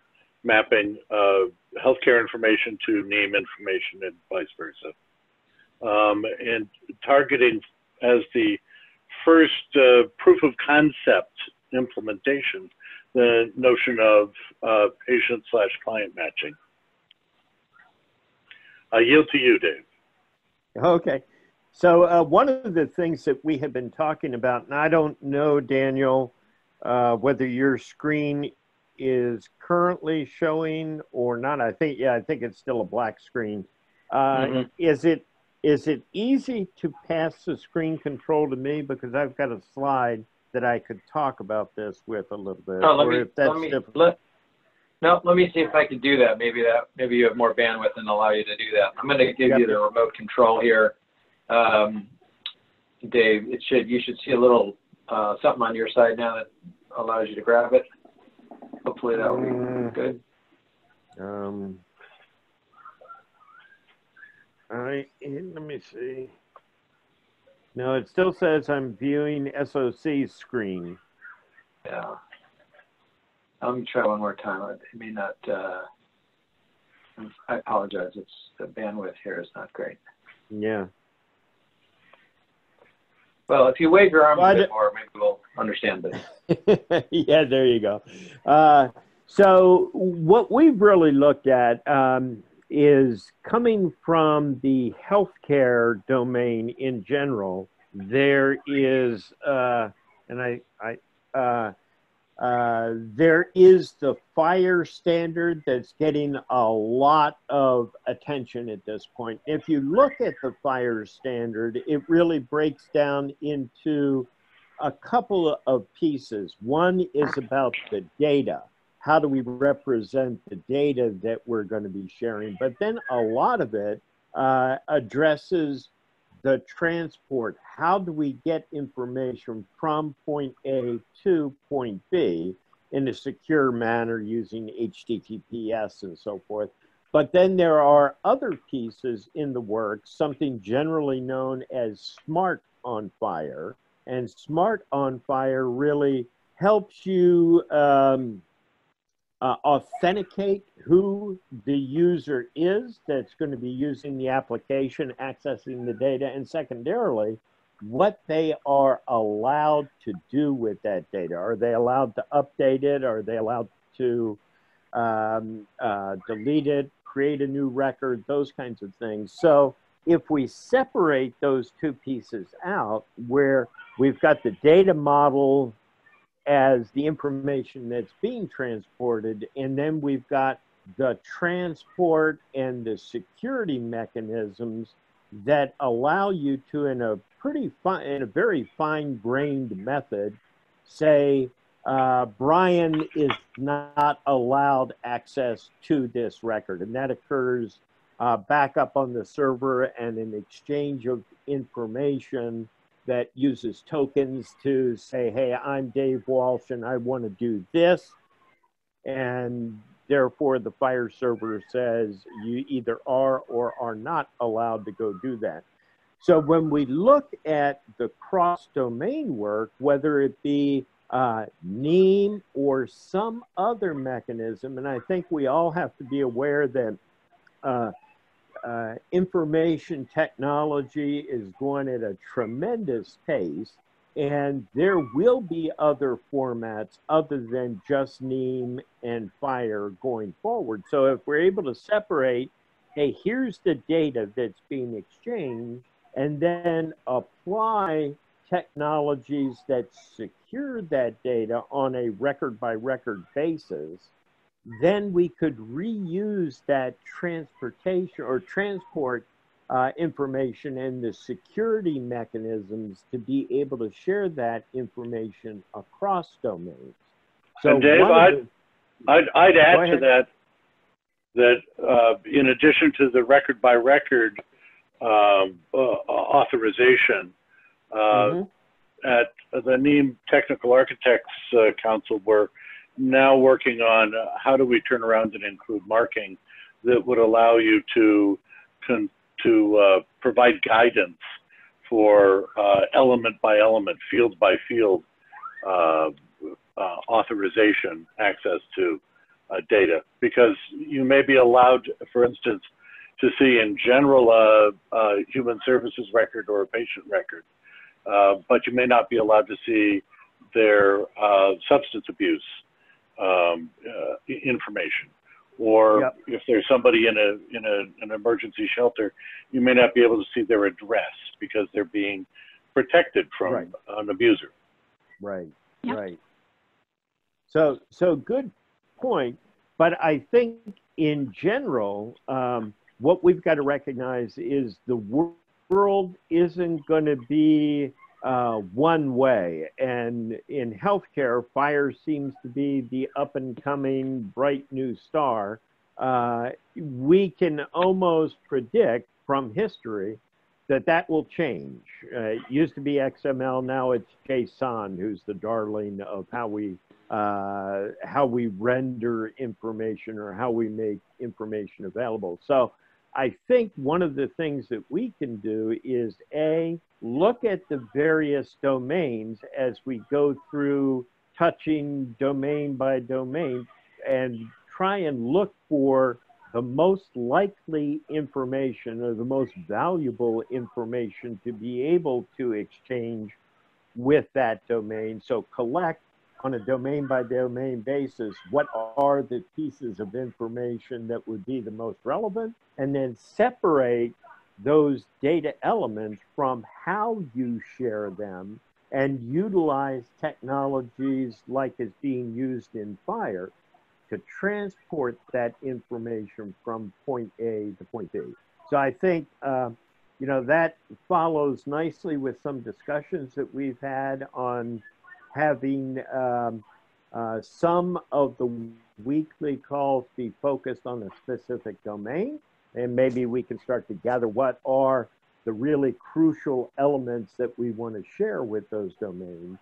mapping uh, healthcare information to NIEM information and vice versa. Um, and targeting as the first uh, proof of concept implementation, the notion of uh, patient slash client matching. I yield to you, Dave. Okay. So uh, one of the things that we have been talking about, and I don't know, Daniel, uh, whether your screen is currently showing or not. I think, yeah, I think it's still a black screen. Uh, Mhm. Is it is it easy to pass the screen control to me because I've got a slide that I could talk about this with a little bit, Oh, let or me, if that's let me, difficult. let, no, let me see if I can do that. Maybe that, maybe you have more bandwidth and allow you to do that. I'm gonna give Yep. you the remote control here. Um, Dave, it should, you should see a little, uh, something on your side now that allows you to grab it. Hopefully that will be good. Um, I let me see. No, it still says I'm viewing SOC screen. Yeah. Let me try one more time. It may not, uh, I apologize. It's, the bandwidth here is not great. Yeah. Well, if you wave your arm Well, a bit more, maybe we'll understand this. <laughs> yeah, there you go. Uh, so what we've really looked at um, is coming from the healthcare domain in general. There is, uh, and I, I, uh, uh, there is the FHIR standard that's getting a lot of attention at this point. If you look at the FHIR standard, it really breaks down into a couple of pieces. One is about the data. How do we represent the data that we're going to be sharing? But then a lot of it uh, addresses the transport. How do we get information from point A to point B in a secure manner using HTTPS and so forth? But then there are other pieces in the work, something generally known as SMART on FHIR. And SMART on FHIR really helps you um, uh, authenticate who the user is that's going to be using the application, accessing the data, and secondarily, what they are allowed to do with that data. Are they allowed to update it? Are they allowed to um, uh, delete it, create a new record, those kinds of things. So if we separate those two pieces out, where we've got the data model as the information that's being transported, and then we've got the transport and the security mechanisms that allow you to, in a pretty fine, in a very fine-grained method, say uh, Brian is not allowed access to this record, and that occurs uh, back up on the server and an exchange of information that uses tokens to say, hey, I'm Dave Walsh and I want to do this. And therefore, the FHIR server says you either are or are not allowed to go do that. So when we look at the cross domain work, whether it be uh, or some other mechanism, and I think we all have to be aware that uh, uh, information technology is going at a tremendous pace, and there will be other formats other than just NIEM and FHIR going forward. So if we're able to separate, hey, here's the data that's being exchanged, and then apply technologies that secure that data on a record by record basis, then we could reuse that transportation or transport uh, information and the security mechanisms to be able to share that information across domains. and Dave, I'd, the- I'd, I'd add to that that uh, in addition to the record by record um, uh, authorization, uh, Mhm. at the NIEM Technical Architects uh, Council, we're now working on uh, how do we turn around and include marking that would allow you to to uh, provide guidance for uh, element by element, field by field uh, uh, authorization access to uh, data? Because you may be allowed, for instance, to see in general a, human services record or a patient record, uh, but you may not be allowed to see their uh, substance abuse um, uh, information. Or Yep. if there's somebody in a in a, an emergency shelter, you may not be able to see their address because they're being protected from Right. an abuser. Right, right. So, so good point. But I think in general, um, what we've got to recognize is the wor- world isn't going to be uh, one way. And in healthcare, FHIR seems to be the up and coming bright new star. Uh, we can almost predict from history that that will change. Uh, it used to be XML, now it's JSON, who's the darling of how we uh, how we render information or how we make information available. So I think one of the things that we can do is a look at the various domains as we go through touching domain by domain and try and look for the most likely information or the most valuable information to be able to exchange with that domain. So collect on a domain by domain basis what are the pieces of information that would be the most relevant and then separate those data elements from how you share them and utilize technologies like is being used in FHIR to transport that information from point A to point B. So I think, uh, you know, that follows nicely with some discussions that we've had on having um, uh, some of the weekly calls be focused on a specific domain. And maybe we can start to gather what are the really crucial elements that we want to share with those domains.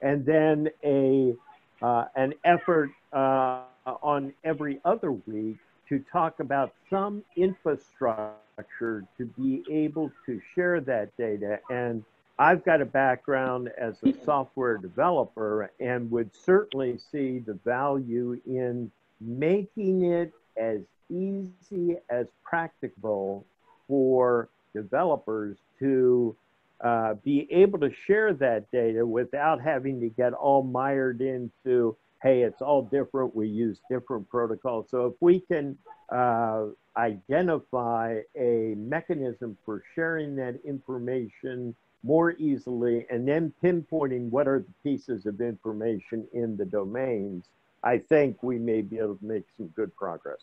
And then a, uh, an effort uh, on every other week to talk about some infrastructure to be able to share that data. And I've got a background as a software developer and would certainly see the value in making it as easy as practicable for developers to uh, be able to share that data without having to get all mired into, hey, it's all different. We use different protocols. So if we can uh, identify a mechanism for sharing that information more easily and then pinpointing what are the pieces of information in the domains, I think we may be able to make some good progress.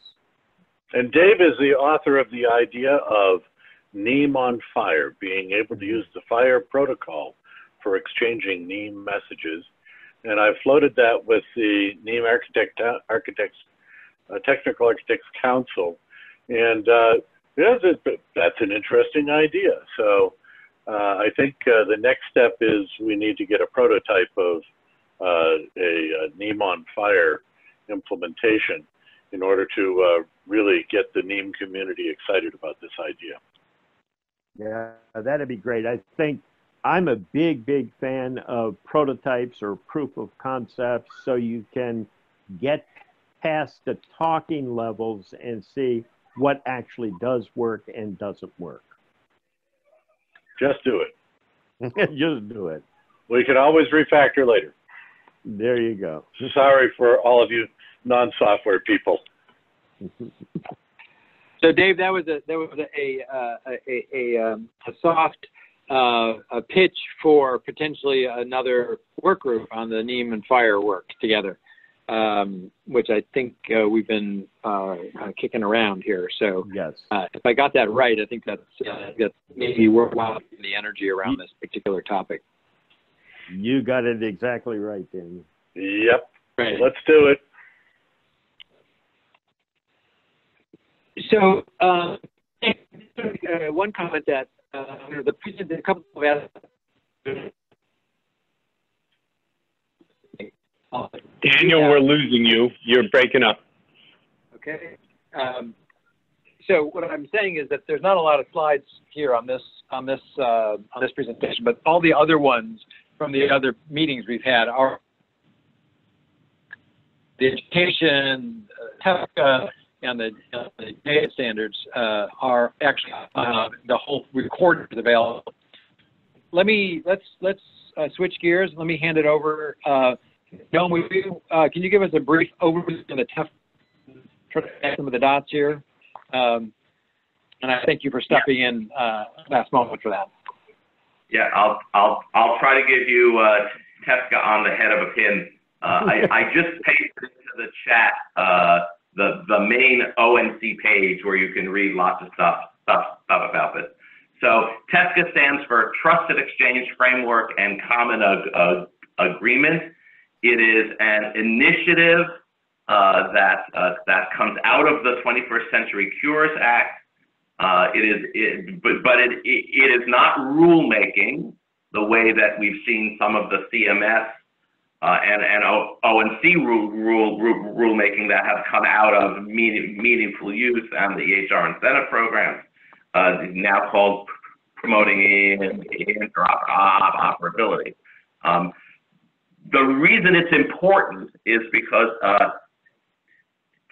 And Dave is the author of the idea of NIEM on FHIR, being able to use the FHIR protocol for exchanging NIEM messages. And I floated that with the NIEM Architect, Architects, uh, Technical Architects Council. And uh, yeah, that's an interesting idea. So I think uh, the next step is we need to get a prototype of uh, a, a NIEM on FHIR implementation in order to uh, really get the NIEM community excited about this idea. Yeah, that'd be great. I think I'm a big, big fan of prototypes or proof of concepts so you can get past the talking levels and see what actually does work and doesn't work. Just do it. <laughs> <laughs> Just do it. We can always refactor later. There you go. <laughs> Sorry for all of you non-software people. So, Dave, that was a that was a a a, a, um, a soft uh, a pitch for potentially another work group on the NIEM and FHIR work together, um, which I think uh, we've been uh, uh, kicking around here. So, yes, uh, if I got that right, I think that's uh, that's maybe worthwhile the energy around this particular topic. You got it exactly right, Daniel. Yep. Right. Let's do it. So, uh, one comment that uh, the president, a couple of Daniel, we're losing you. You're breaking up. Okay. Um, so what I'm saying is that there's not a lot of slides here on this on this uh, on this presentation, but all the other ones from the other meetings we've had are the education, uh, TEFCA and the, uh, the data standards uh, are actually uh, the whole record is available. Let me let's let's uh, switch gears. Let me hand it over. You, uh, can you give us a brief overview of the TEF? Try to connect some of the dots here. Um, and I thank you for stepping in uh, last moment for that. Yeah, I'll I'll I'll try to give you uh, TEFCA on the head of a pin. Uh, I, I <laughs> just pasted into the chat uh, the the main ONC page where you can read lots of stuff stuff stuff about this. So TEFCA stands for Trusted Exchange Framework and Common Ag- Ag- Agreement. It is an initiative uh, that uh, that comes out of the 21st Century Cures Act. Uh, it is, it, but, but it, it, it is not rulemaking the way that we've seen some of the CMS uh, and, and o, ONC rule, rule, rule, rulemaking that have come out of meaning, meaningful use and the EHR incentive programs, uh, now called promoting interoperability. Um, the reason it's important is because uh,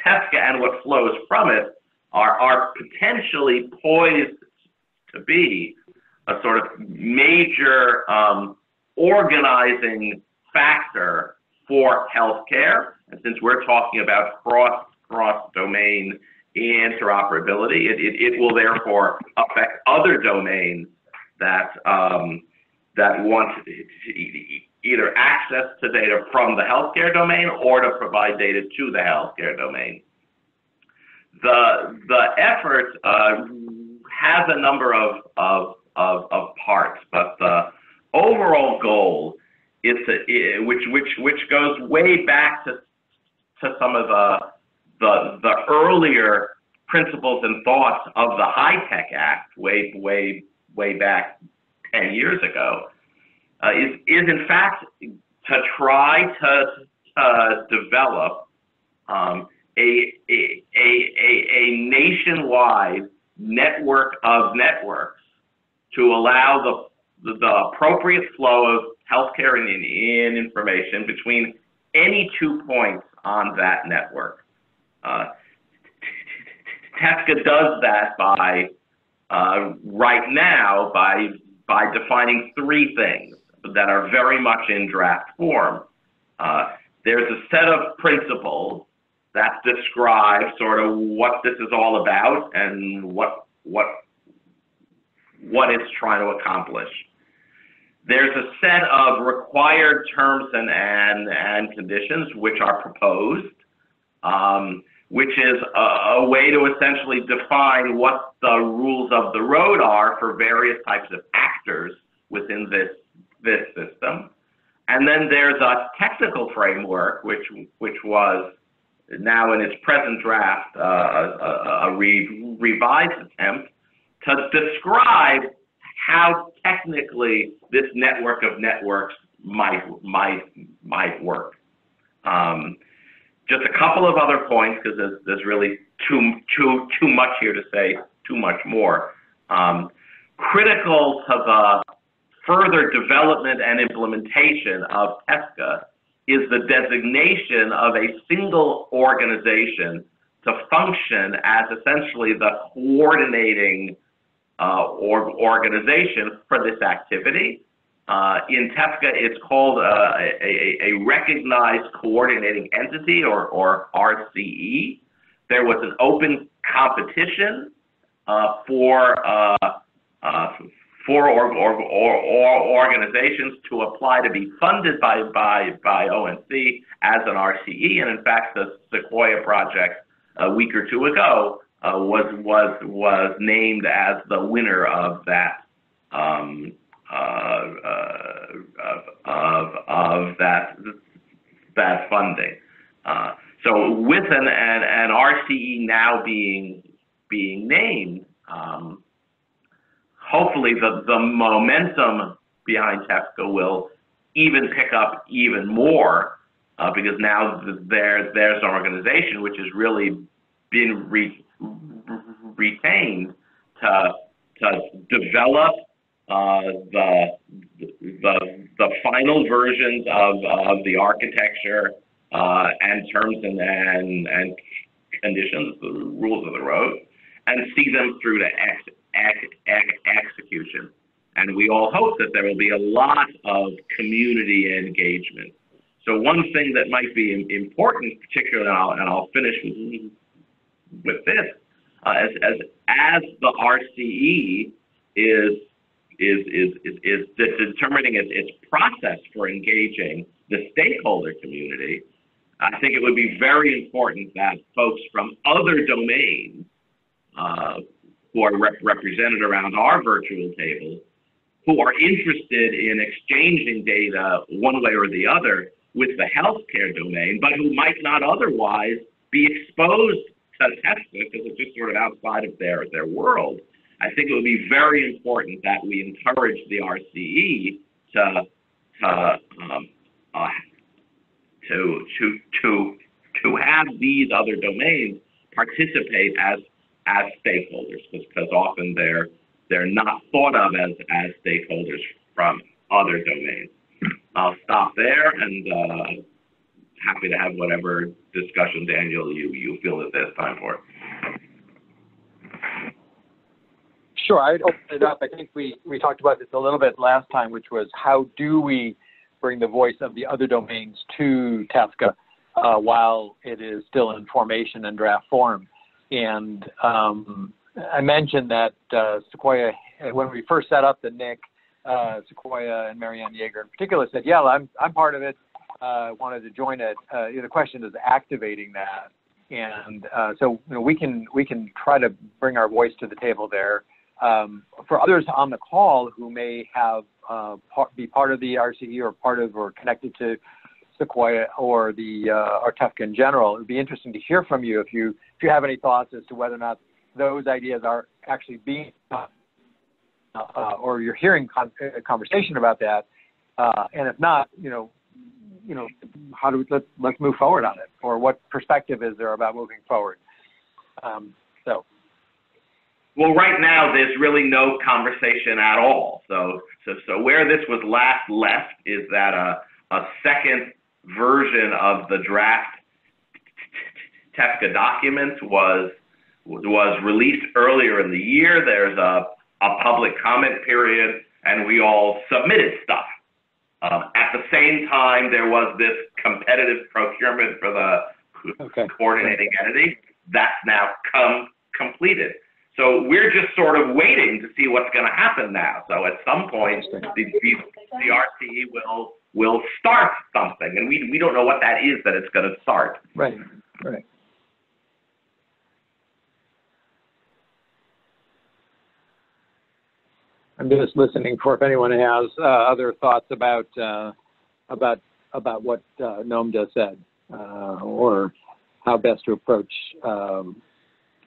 TEFCA and what flows from it are, are potentially poised to be a sort of major um, organizing factor for healthcare. And since we're talking about cross cross domain interoperability, it, it, it will therefore affect other domains that um, that want either access to data from the healthcare domain or to provide data to the healthcare domain. The, the effort uh, has a number of, of, of, of, parts, but the overall goal is to, which, which, which goes way back to, to some of the, the, the earlier principles and thoughts of the HITECH Act way, way, way back 10 years ago, is, is in fact to try to uh, develop um, a, a, a, a, nationwide network of networks to allow the, the, appropriate flow of healthcare and in information between any two points on that network. Uh, TEFCA does that by, uh, right now, by, by defining three things that are very much in draft form. Uh, there's a set of principles that describe sort of what this is all about and what what what it's trying to accomplish. There's a set of required terms and and, and conditions which are proposed, um, which is a, a way to essentially define what the rules of the road are for various types of actors within this this system. And then there's a technical framework, which, which was now in its present draft, uh, a, a re revised attempt to describe how technically this network of networks might, might, might work. Um, just a couple of other points because there's, there's really too, too, too much here to say too much more. Um, critical to the further development and implementation of TEFCA is the designation of a single organization to function as essentially the coordinating uh, or organization for this activity. Uh, in TEFCA, it's called uh, a, a, recognized coordinating entity or, or RCE. There was an open competition uh, for uh, uh, for or, or, or, or, organizations to apply to be funded by, by, by ONC as an RCE. And in fact, the Sequoia project a week or two ago uh, was, was, was named as the winner of that, um, uh, uh, of, of, of, that, that funding. Uh, so with an, an, an RCE now being, being named, um, hopefully the, the momentum behind TEFCA will even pick up even more uh, because now there, there's an organization which has really been re, retained to, to develop uh, the, the, the final versions of, of the architecture uh, and terms and, and, and conditions, the rules of the road, and see them through to ex, ex, ex, execution. And we all hope that there will be a lot of community engagement. So one thing that might be important, particularly, and I'll, and I'll finish with, with this, uh, as, as, as the RCE is, is, is, is, is determining its, its process for engaging the stakeholder community, I think it would be very important that folks from other domains uh, who are rep- represented around our virtual table, who are interested in exchanging data one way or the other with the healthcare domain, but who might not otherwise be exposed to TEFCA because it's just sort of outside of their, their world. I think it would be very important that we encourage the RCE to, to, um, uh, to, to, to, to have these other domains participate as, as stakeholders because often they're, they're not thought of as, as stakeholders from other domains. I'll stop there and uh, happy to have whatever discussion, Daniel, you, you feel that there's time for. Sure, I'd open it up. I think we, we talked about this a little bit last time, which was how do we bring the voice of the other domains to TEFCA uh, while it is still in formation and draft form. And um, I mentioned that uh, Sequoia, when we first set up the NIC, uh, Sequoia and Mariann Yeager in particular said, yeah, I'm, I'm part of it, uh, wanted to join it. Uh, the question is activating that. And uh, so you know, we, can, we can try to bring our voice to the table there. Um, for others on the call who may have uh, part, be part of the RCE or part of or connected to Sequoia or the uh, or in general, it would be interesting to hear from you if you if you have any thoughts as to whether or not those ideas are actually being uh, uh, or you're hearing con- conversation about that, uh, and if not, you know, you know, how do we let let's move forward on it, or what perspective is there about moving forward? Um, so. Well, right now there's really no conversation at all. So, so, so where this was last left is that a, a second version of the draft TEFCA documents was was released earlier in the year. There's a, a public comment period, and we all submitted stuff. Um, at the same time, there was this competitive procurement for the okay. coordinating entity. That's now come completed. So we're just sort of waiting to see what's going to happen now. So at some point, the, the, the RCE will will start something, and we we don't know what that is that it's going to start. Right. Right. I'm just listening for if anyone has uh, other thoughts about uh, about about what uh, Noam just said, uh, or how best to approach um,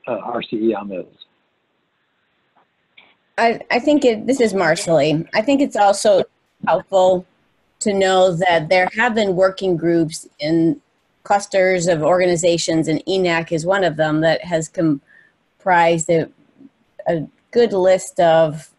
uh, RCE on this. I, I think it, this is Marshally. I think it's also helpful to know that there have been working groups in clusters of organizations, and EHNAC is one of them that has comprised a, a good list of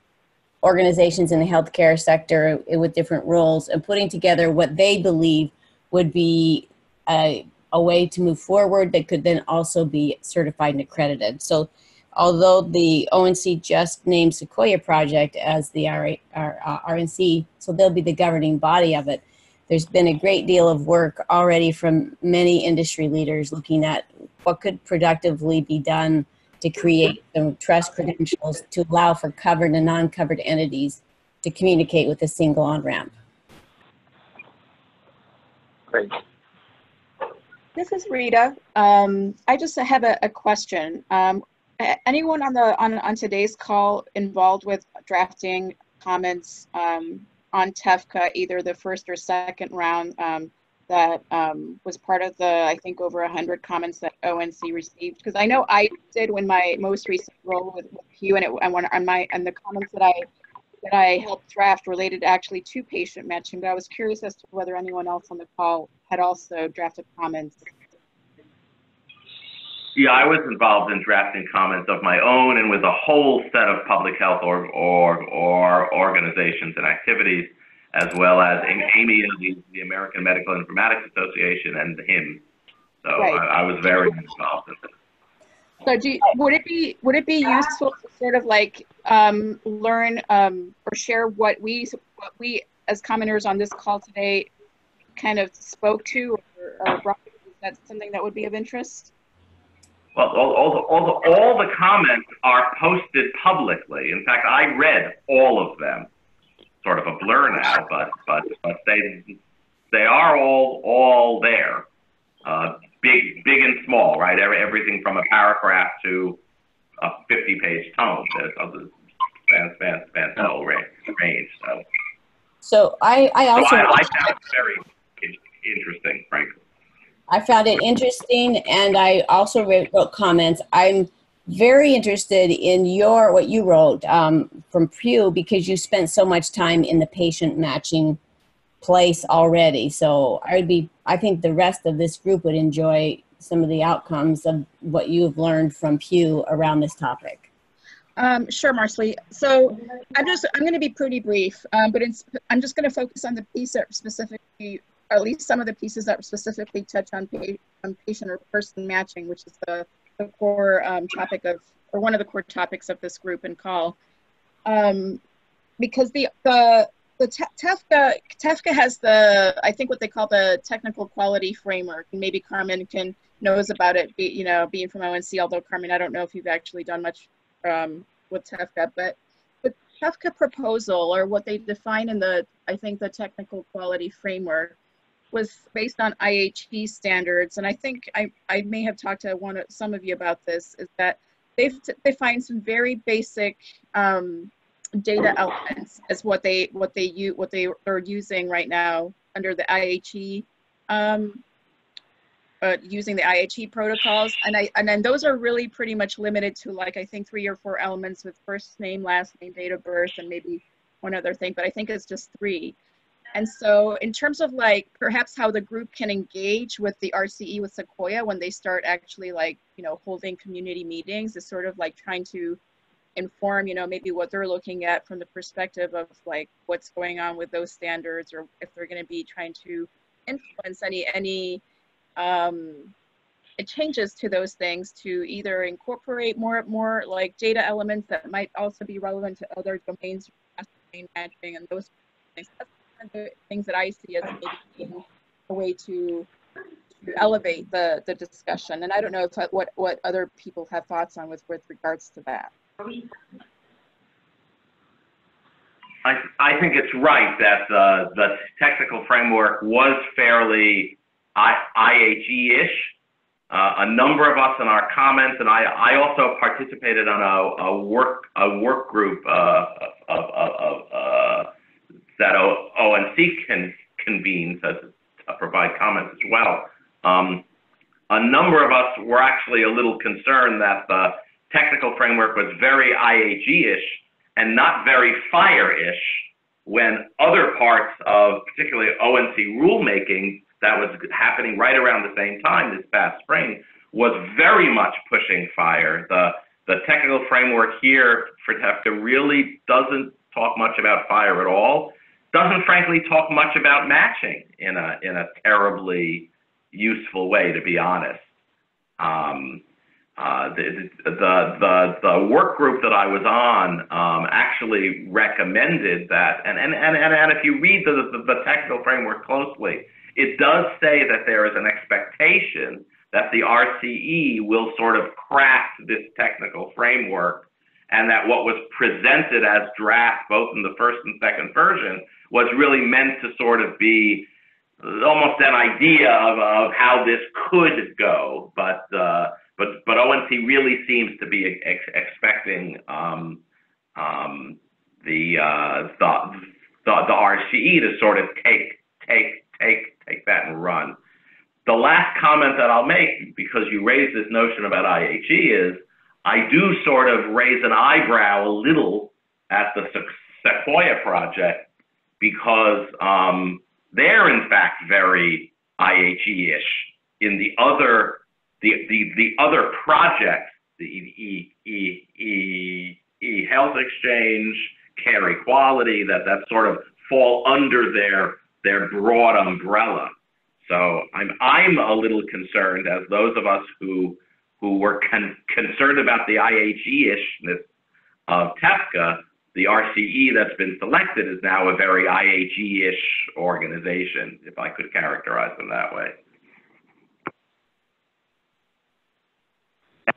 organizations in the healthcare sector eh, with different roles and putting together what they believe would be a, a way to move forward that could then also be certified and accredited. So although the ONC just named Sequoia Project as the RA, R, uh, RNC, so they'll be the governing body of it. There's been a great deal of work already from many industry leaders looking at what could productively be done to create some trust credentials to allow for covered and non-covered entities to communicate with a single on-ramp. Great. This is Rita. Um, I just have a, a question. Um, anyone on the on, on today's call involved with drafting comments um, on TEFCA, either the first or second round um, that um, was part of the, I think, over 100 comments that ONC received? Because I know I did when my most recent role with, with and, it, and, when, on my, and the comments that I that I helped draft related actually to patient matching, but I was curious as to whether anyone else on the call had also drafted comments yeah, I was involved in drafting comments of my own and with a whole set of public health or or, or organizations and activities, as well as AMIA of the, the American Medical Informatics Association and him. So Right. I, I was very involved in this. So do, you- would it be, would it be useful to sort of like, um, learn, um, or share what we, what we as commenters on this call today kind of spoke to or, or brought, is that something that would be of interest? Well, all, all, the, all, the, all the comments are posted publicly. In fact, I read all of them. Sort of a blur now, but but but they they are all all there. Uh, big big and small, right? Every, everything from a paragraph to a 50 page tome. There's other span span span the whole range. range so So I, I so also I, I found it very interesting, frankly. I found it interesting, and I also wrote, wrote comments. I'm very interested in your what you wrote um, from Pew because you spent so much time in the patient matching place already. So I would be. I think the rest of this group would enjoy some of the outcomes of what you've learned from Pew around this topic. Um, sure, Marsley. So I'm just, I'm going to be pretty brief, um, but I'm just going to focus on the piece that specifically, at least some of the pieces that specifically touch on, pa- on patient or person matching, which is the, the core um, topic of, or one of the core topics of this group and call. Um, because the, the, the TEFCA, TEFCA has the, I think what they call the technical quality framework, and maybe Carmen can, knows about it, be, you know, being from ONC, although Carmen, I don't know if you've actually done much um, with TEFCA, but the TEFCA proposal or what they define in the, I think the technical quality framework was based on IHE standards. And I think I, I may have talked to one, of- some of you about this, is that they've t- defined some very basic um, data elements as what they, what they use, what they are using right now under the IHE um, uh, using the IHE protocols. And I, and then those are really pretty much limited to like, I think three or four elements with first name, last name, date of birth, and maybe one other thing, but I think it's just three. And so in terms of like perhaps how the group can engage with the RCE with Sequoia when they start actually like, you know, holding community meetings is sort of like trying to inform, you know, maybe what they're looking at from the perspective of like what's going on with those standards or if they're going to be trying to influence any, any um, changes to those things to either incorporate more more like data elements that might also be relevant to other domains, domain and those things. That's of the things that I see as maybe being a way to to elevate the the discussion. And I don't know if uh, what what other people have thoughts on with with regards to that. I, I think it's right that the, the technical framework was fairly IHE-ish. Uh, a number of us in our comments, and I, I also participated on a, a work a work group uh, of, of, of uh, that ONC can convenes as, to provide comments as well. Um, a number of us were actually a little concerned that the technical framework was very IHE-ish and not very FHIR-ish when other parts of particularly ONC rulemaking that was happening right around the same time this past spring was very much pushing FHIR. The the technical framework here for TEFCA really doesn't talk much about FHIR at all. Doesn't frankly talk much about matching in a in a terribly useful way, to be honest. Um, uh, the, the, the, the work group that I was on um, actually recommended that, and, and, and, and if you read the, the, the technical framework closely, it does say that there is an expectation that the RCE will sort of craft this technical framework and that what was presented as draft, both in the first and second version, was really meant to sort of be almost an idea of, of how this could go. But, uh, but, but ONC really seems to be ex expecting um, um, the, uh, the, the, the RCE to sort of take, take, take, take that and run. The last comment that I'll make, because you raised this notion about IHE, is I do sort of raise an eyebrow a little at the Sequoia project because um, they're in fact very IHE-ish. In the other, the, the, the other projects, the E, e, e, e Health Exchange, Carequality, that, that sort of fall under their, their broad umbrella. So I'm, I'm a little concerned as those of us who who were con- concerned about the IHE-ishness of TEFCA, the RCE that's been selected is now a very IHE-ish organization, if I could characterize them that way.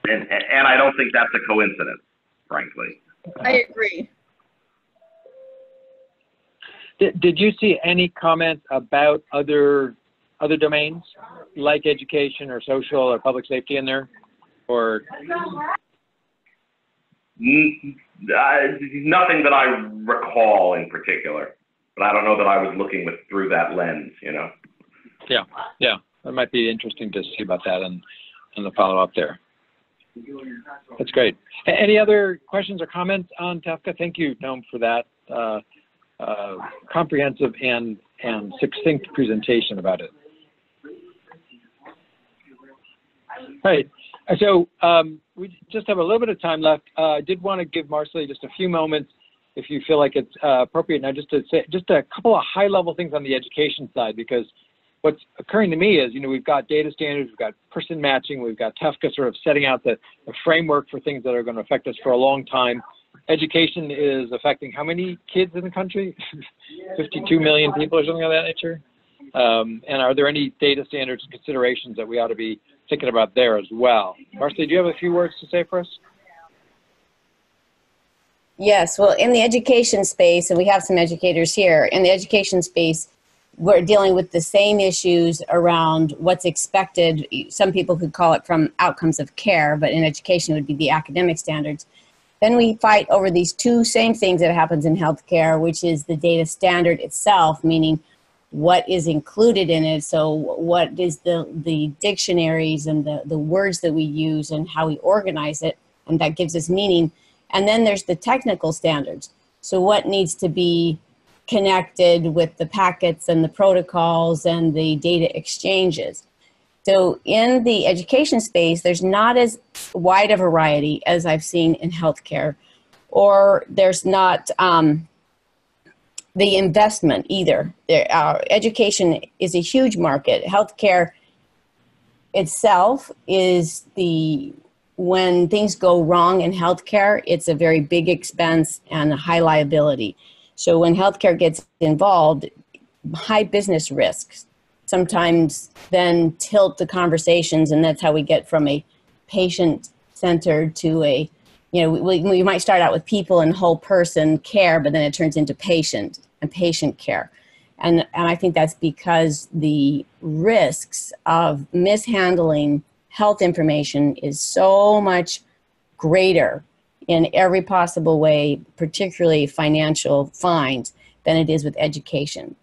And, and I don't think that's a coincidence, frankly. I agree. Did, did you see any comments about other other domains like education or social or public safety in there? Or N- uh, nothing that I recall in particular, but I don't know that I was looking with through that lens, you know. yeah, yeah, that might be interesting to see about that and and the follow up there. That's great. Any other questions or comments on TEFCA? Thank you, Noam, for that uh, uh, comprehensive and and succinct presentation about it. All right. Uh, So um, we just have a little bit of time left. Uh, I did want to give Marcelly just a few moments, if you feel like it's uh, appropriate now, just to say just a couple of high-level things on the education side, because what's occurring to me is, you know, we've got data standards, we've got person matching, we've got TEFCA sort of setting out the, the framework for things that are going to affect us for a long time. Education is affecting how many kids in the country? <laughs> 52 million people or something of that nature. Um, and are there any data standards and considerations that we ought to be thinking about there as well? Marcy, do you have a few words to say for us? Yes, well, in the education space, and we have some educators here, in the education space, we're dealing with the same issues around what's expected. Some people could call it from outcomes of care, but in education it would be the academic standards. Then we fight over these two same things that happens in healthcare, which is the data standard itself, meaning what is included in it. So what is the, the dictionaries and the, the words that we use and how we organize it, and that gives us meaning. And then there's the technical standards. So what needs to be connected with the packets and the protocols and the data exchanges. So in the education space, there's not as wide a variety as I've seen in healthcare, or there's not um, the investment either. There, uh, education is a huge market. Healthcare itself is the when things go wrong in healthcare, it's a very big expense and a high liability. So when healthcare gets involved, high business risks sometimes then tilt the conversations, and that's how we get from a patient centered to a you know we, we might start out with people and whole person care but then it turns into patient and patient care. And and i think that's because the risks of mishandling health information is so much greater in every possible way particularly financial fines than it is with education.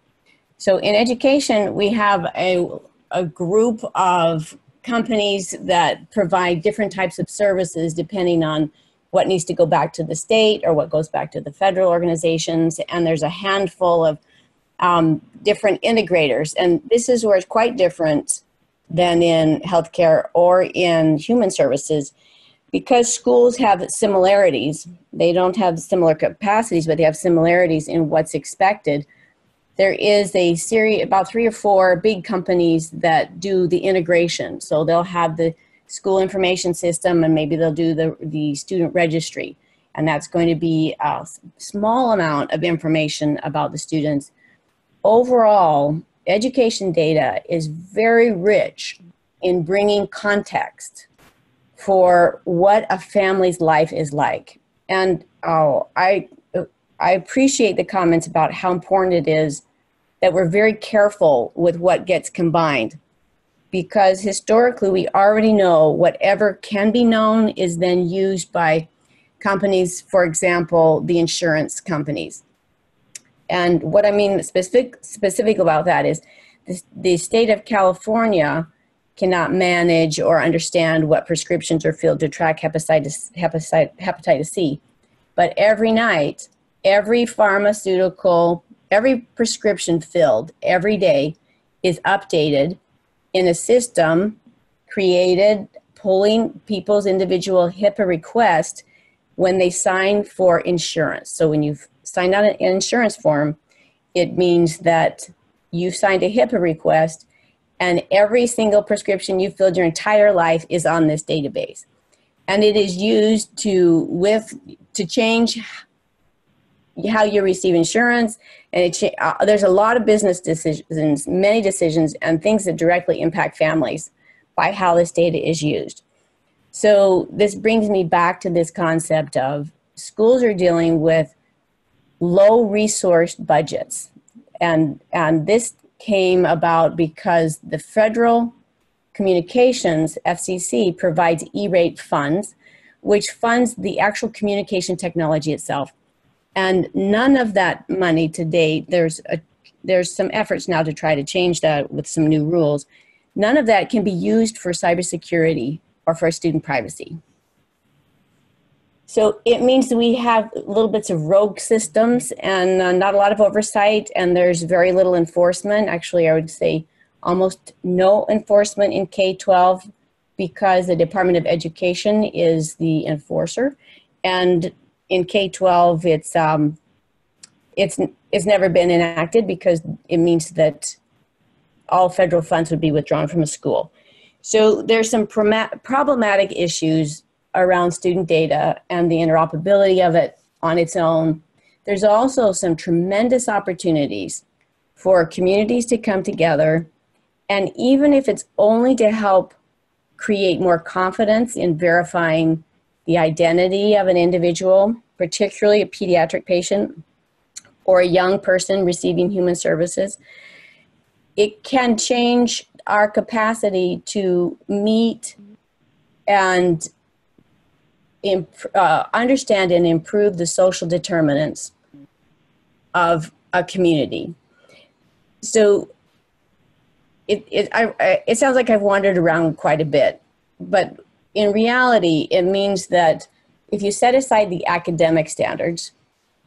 So in education we have a, a group of companies that provide different types of services depending on what needs to go back to the state or what goes back to the federal organizations. And there's a handful of um, different integrators. And this is where it's quite different than in healthcare or in human services because schools have similarities. They don't have similar capacities, but they have similarities in what's expected. There is a series, about three or four big companies that do the integration. So they'll have the school information system and maybe they'll do the, the student registry. And that's going to be a small amount of information about the students. Overall, education data is very rich in bringing context for what a family's life is like. And oh, I, I appreciate the comments about how important it is that we're very careful with what gets combined because historically we already know whatever can be known is then used by companies, for example, the insurance companies. And what I mean specific, specific about that is the, the state of California cannot manage or understand what prescriptions are filled to track hepatitis, hepatitis, hepatitis C. But every night, every pharmaceutical, every prescription filled every day is updated in a system created pulling people's individual HIPAA request when they sign for insurance. So when you've signed on an insurance form, it means that you signed a HIPAA request And every single prescription you filled your entire life is on this database. And it is used to with to change how you receive insurance and it uh, there's a lot of business decisions many decisions and things that directly impact families by how this data is used. So this brings me back to this concept of schools are dealing with low resourced budgets. And and this came about because the federal communications fcc provides e-rate funds which funds the actual communication technology itself and none of that money to date there's a there's some efforts now to try to change that with some new rules. None of that can be used for cybersecurity or for student privacy. So it means that we have little bits of rogue systems and uh, not a lot of oversight and there's very little enforcement. Actually i would say almost no enforcement in k-12 because the department of education is the enforcer. And in K-12, it's um, it's it's never been enacted because it means that all federal funds would be withdrawn from a school. So there's some problematic issues around student data and the interoperability of it on its own. There's also some tremendous opportunities for communities to come together, and even if it's only to help create more confidence in verifying the identity of an individual, particularly a pediatric patient or a young person receiving human services, it can change our capacity to meet and imp- uh, understand and improve the social determinants of a community. So it, it, I, it sounds like I've wandered around quite a bit, but in reality, it means that if you set aside the academic standards,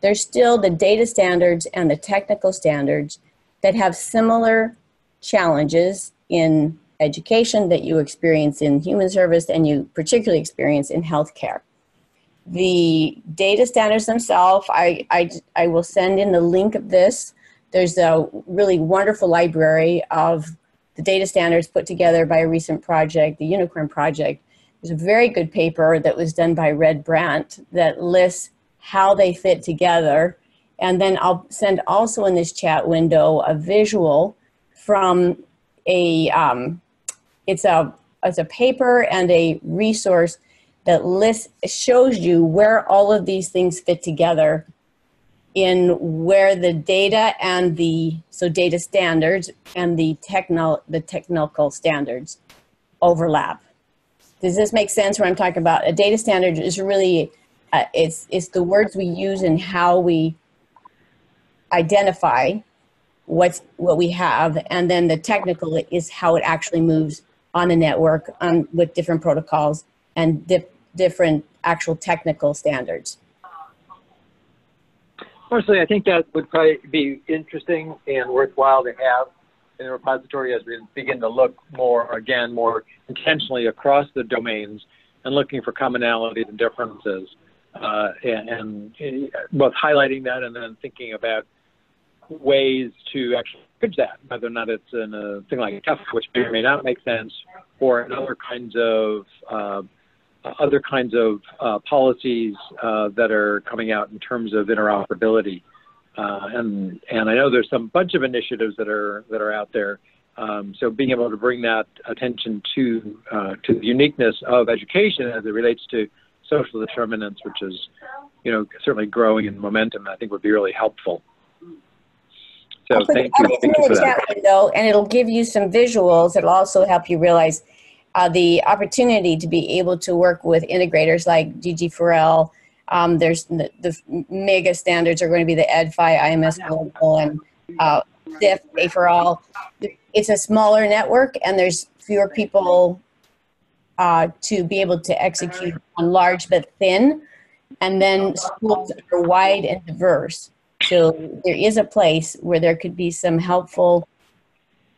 there's still the data standards and the technical standards that have similar challenges in education that you experience in human service and you particularly experience in healthcare. The data standards themselves, I, I, I will send in the link of this. There's a really wonderful library of the data standards put together by a recent project, the Unicorn Project, there's a very good paper that was done by Red Brandt that lists how they fit together. And then I'll send also in this chat window a visual from a, um, it's a, it's a paper and a resource that lists, shows you where all of these things fit together in where the data and the, so data standards and the techno, the technical standards overlap. Does this make sense? Where I'm talking about a data standard is really uh, it's it's the words we use and how we identify what's what we have, and then the technical is how it actually moves on the network on with different protocols and different actual technical standards. Personally, I think that would probably be interesting and worthwhile to have in the repository as we begin to look more, again, more intentionally across the domains and looking for commonalities and differences. Uh, and, and, both highlighting that and then thinking about ways to actually bridge that, whether or not it's in a thing like TEF, which may or may not make sense, or in other kinds of uh, other kinds of uh, policies uh, that are coming out in terms of interoperability. Uh, and and I know there's some bunch of initiatives that are that are out there. Um, so being able to bring that attention to uh, to the uniqueness of education as it relates to social determinants, which is you know certainly growing in momentum, I think would be really helpful. So I'll put, thank I'll you. put in the chat window, and it'll give you some visuals. It'll also help you realize uh, the opportunity to be able to work with integrators like GG Farrell um, there's the, the, mega standards are going to be the EdFi, IMS Global, and uh, Pay for All. It's a smaller network, and there's fewer people uh, to be able to execute on large but thin. And then schools are wide and diverse. So there is a place where there could be some helpful,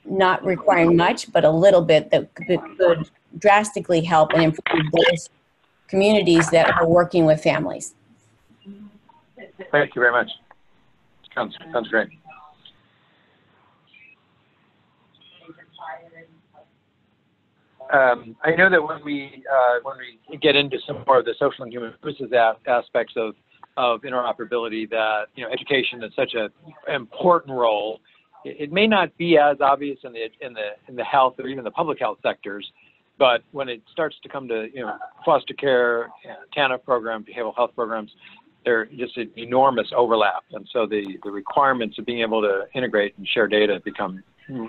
not requiring much, but a little bit that could, could drastically help and improve communities that are working with families. Thank you very much. Sounds, sounds great. um, I know that when we uh, when we get into some more of the social and human services aspects of of interoperability, that you know education is such an important role. It, it may not be as obvious in the in the in the health or even the public health sectors, but when it starts to come to you know foster care, TANF program, behavioral health programs, there just an enormous overlap, and so the the requirements of being able to integrate and share data become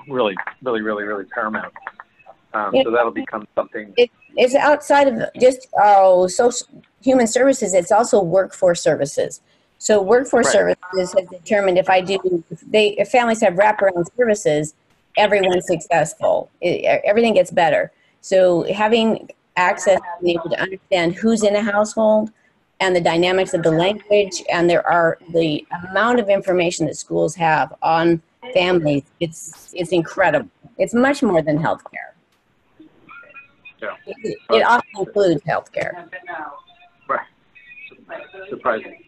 really really really really paramount. Um, so that'll become something. It, it's outside of just oh, social human services. It's also workforce services. So workforce Right. services has determined if I do, if they if families have wraparound services, everyone's successful. It, everything gets better. So having access, being able to understand who's in a household, and the dynamics of the language, and there are the amount of information that schools have on families. It's it's incredible. It's much more than healthcare. Yeah. It, it also includes healthcare. Right. Surprising.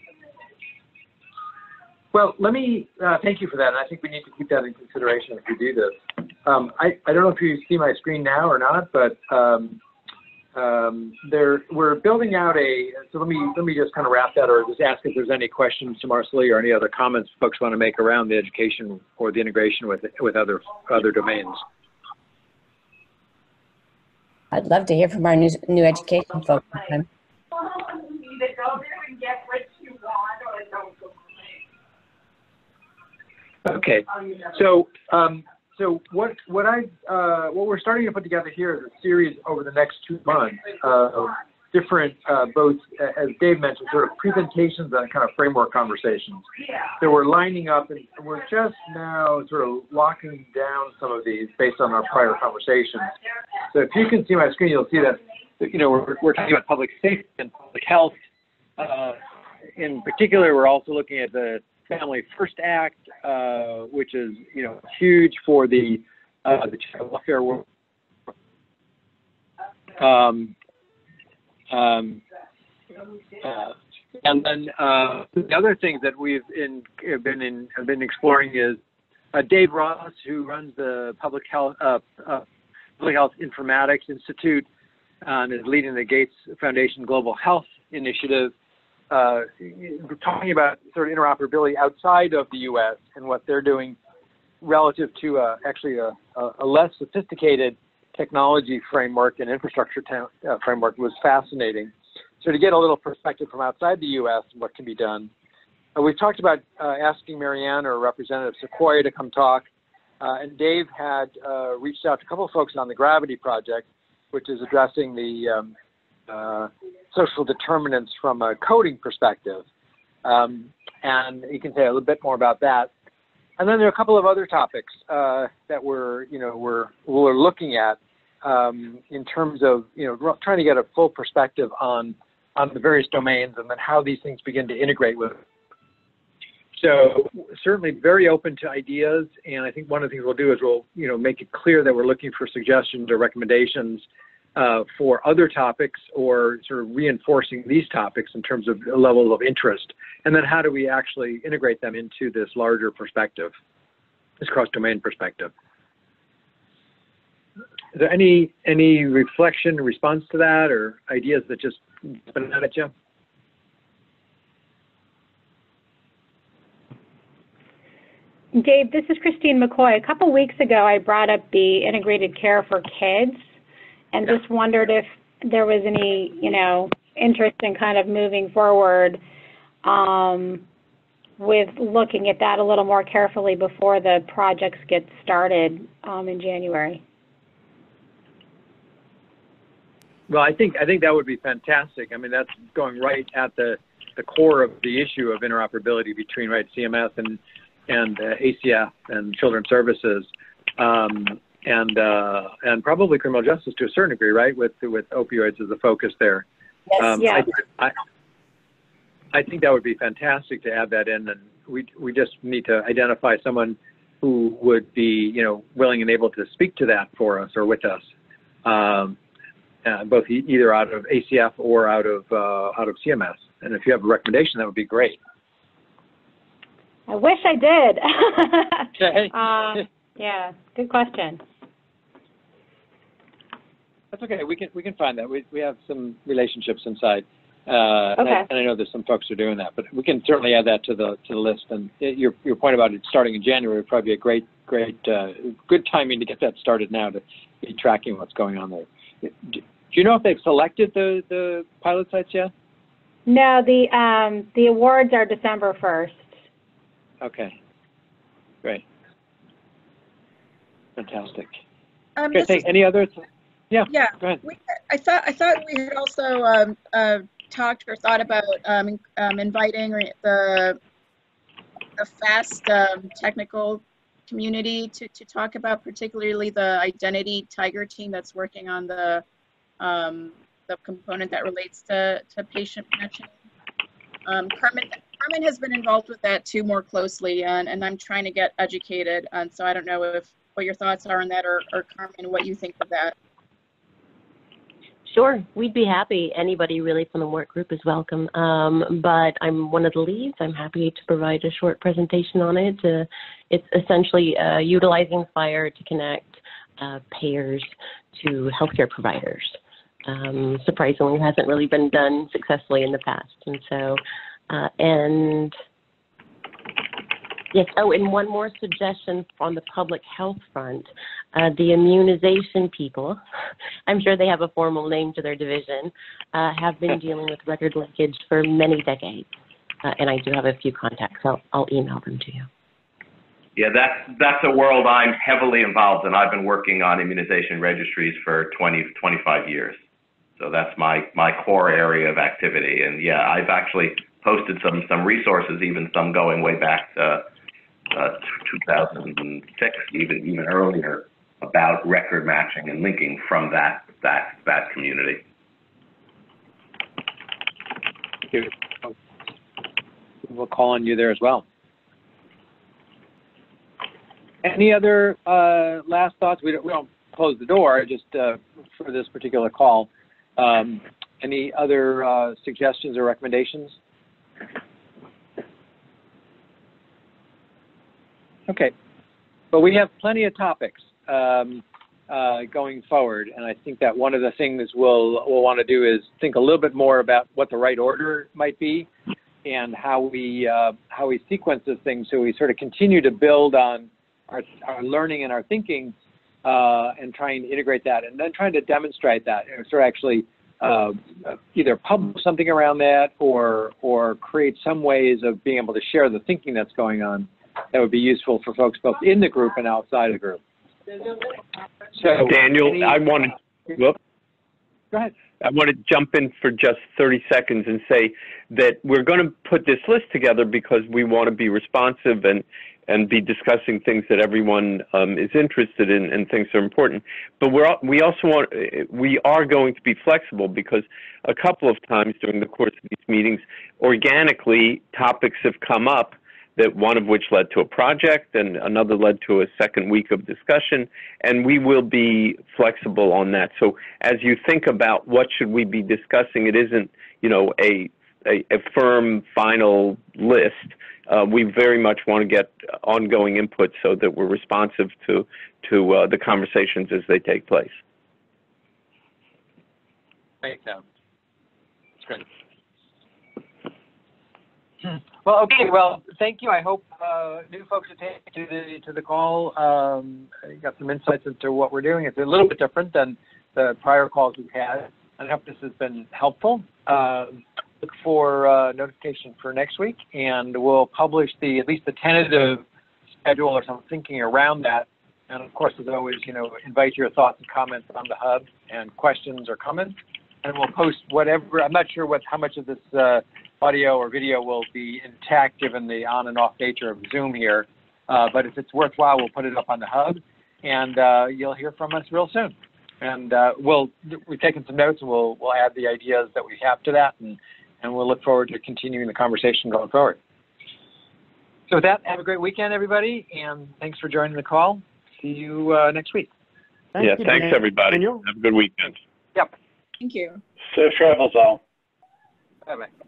Well, let me uh, thank you for that, and I think we need to keep that in consideration as we do this. Um, I, I don't know if you see my screen now or not, but um, um, there we're building out a. So let me let me just kind of wrap that, or just ask if there's any questions to Marcelly or any other comments folks want to make around the education or the integration with with other other domains. I'd love to hear from our new new education folks. Either go there and get what you want or don't go. Okay, so, um, so what, what I, uh, what we're starting to put together here is a series over the next two months of different, uh, both, uh, as Dave mentioned, sort of presentations and kind of framework conversations. So we're lining up and we're just now sort of locking down some of these based on our prior conversations. So if you can see my screen, you'll see that, that, you know, we're, we're talking about public safety and public health. Uh, in particular, we're also looking at the Family First Act, uh, which is you know huge for the uh, the child welfare. Um, um, uh, and then uh, the other thing that we've in, been in have been exploring is uh, Dave Ross, who runs the Public Health uh, Public Health Informatics Institute and is leading the Gates Foundation Global Health Initiative uh, talking about sort of interoperability outside of the U.S. and what they're doing relative to uh, actually a, a, less sophisticated technology framework and infrastructure uh, framework was fascinating. So to get a little perspective from outside the U.S. and what can be done. Uh, we've talked about uh, asking Mariann or Representative Sequoia to come talk, uh, and Dave had reached out to a couple of folks on the Gravity Project, which is addressing the um, uh, social determinants from a coding perspective. Um, and you can say a little bit more about that. And then there are a couple of other topics uh, that we're, you know, we're, we're looking at um, in terms of, you know, trying to get a full perspective on, on the various domains and then how these things begin to integrate with. So certainly very open to ideas. And I think one of the things we'll do is we'll, you know, make it clear that we're looking for suggestions or recommendations uh, for other topics or sort of reinforcing these topics in terms of level of interest? And then how do we actually integrate them into this larger perspective, this cross-domain perspective? Is there any any reflection, response to that, or ideas that just spin out at you? Dave, this is Christine McCoy. A couple weeks ago, I brought up the integrated care for kids and just wondered if there was any, you know, interest in kind of moving forward um, with looking at that a little more carefully before the projects get started um, in January. Well, I think I think that would be fantastic. I mean, that's going right at the the core of the issue of interoperability between right CMS and and uh, ACF and Children's Services, um, and uh, and probably criminal justice to a certain degree, right? With with opioids as a focus there. Yes, Um, yes. I, I, I think that would be fantastic to add that in, and we we just need to identify someone who would be you know willing and able to speak to that for us or with us. Um, uh, both e- either out of ACF or out of uh, out of CMS. And if you have a recommendation, that would be great. I wish I did. <laughs> <laughs> Okay. um, yeah, good question. That's okay. We can we can find that. We we have some relationships inside. Uh, and, I, and I know there's some folks who are doing that, but we can certainly add that to the to the list. And it, your your point about it starting in January would probably be a great great uh, good timing to get that started now to be tracking what's going on there. Do, do you know if they've selected the the pilot sites yet? No, the, um, the awards are December 1st. Okay, great, fantastic. Um, Okay, this thank, is- any other? Yeah, Yeah, we, I thought, I thought we had also, um, uh, talked or thought about, um, um, inviting the, the FAST, um, technical community to, to talk about particularly the identity tiger team that's working on the, um, the component that relates to, to patient matching. Um, Carmen, Carmen has been involved with that too more closely and, and I'm trying to get educated. And so I don't know if, what your thoughts are on that or, or Carmen, what you think of that. Sure, we'd be happy. Anybody really from the work group is welcome. Um, but I'm one of the leads. I'm happy to provide a short presentation on it. Uh, it's essentially uh, utilizing FHIR to connect uh, payers to healthcare providers. Um, surprisingly, hasn't really been done successfully in the past. And so, uh, and Yes, oh, and one more suggestion on the public health front. Uh, the immunization people, <laughs> I'm sure they have a formal name to their division, uh, have been dealing with record linkage for many decades. Uh, and I do have a few contacts. I'll, I'll email them to you. Yeah, that's, that's a world I'm heavily involved in. I've been working on immunization registries for 20, 25 years. So that's my, my core area of activity. And yeah, I've actually posted some, some resources, even some going way back to 2006, even, even earlier, about record matching and linking from that, that, that community. We'll call on you there as well. Any other uh, last thoughts? We don't, we don't close the door, just uh, for this particular call. Um, any other uh, suggestions or recommendations? Okay. But we have plenty of topics um, uh, going forward, and I think that one of the things we'll, we'll want to do is think a little bit more about what the right order might be and how we uh, how we sequence this thing so we sort of continue to build on our, our learning and our thinking uh, and trying to integrate that and then trying to demonstrate that and sort of actually uh, either publish something around that or or create some ways of being able to share the thinking that's going on that would be useful for folks both in the group and outside of the group. So Daniel, any- I want to, whoop, Go ahead. I want to jump in for just 30 seconds and say that we're going to put this list together because we want to be responsive and, and be discussing things that everyone um, is interested in and thinks are important. But we're, we also want, we are going to be flexible because a couple of times during the course of these meetings, organically, topics have come up that one of which led to a project and another led to a second week of discussion and we will be flexible on that so as you think about what should we be discussing it isn't you know a a, a firm final list uh, we very much want to get ongoing input so that we're responsive to to uh, the conversations as they take place Makes sense. That's great. <laughs> Well, okay. Well, thank you. I hope uh, new folks are to the to the call. Um, got some insights into what we're doing. It's a little bit different than the prior calls we've had. I hope this has been helpful. Um, look for uh, notification for next week, and we'll publish the at least the tentative schedule or some thinking around that. And of course, as always, you know, invite your thoughts and comments on the hub and questions or comments and we'll post whatever. I'm not sure what how much of this uh, audio or video will be intact given the on and off nature of Zoom here. Uh, but if it's worthwhile, we'll put it up on the hub, and uh, you'll hear from us real soon. And uh, we'll we've taken some notes, and we'll we'll add the ideas that we have to that, and and we'll look forward to continuing the conversation going forward. So with that, have a great weekend, everybody, and thanks for joining the call. See you uh, next week. yeah thanks everybody have a good weekend Yep. Thank you. Safe travels all. Bye bye.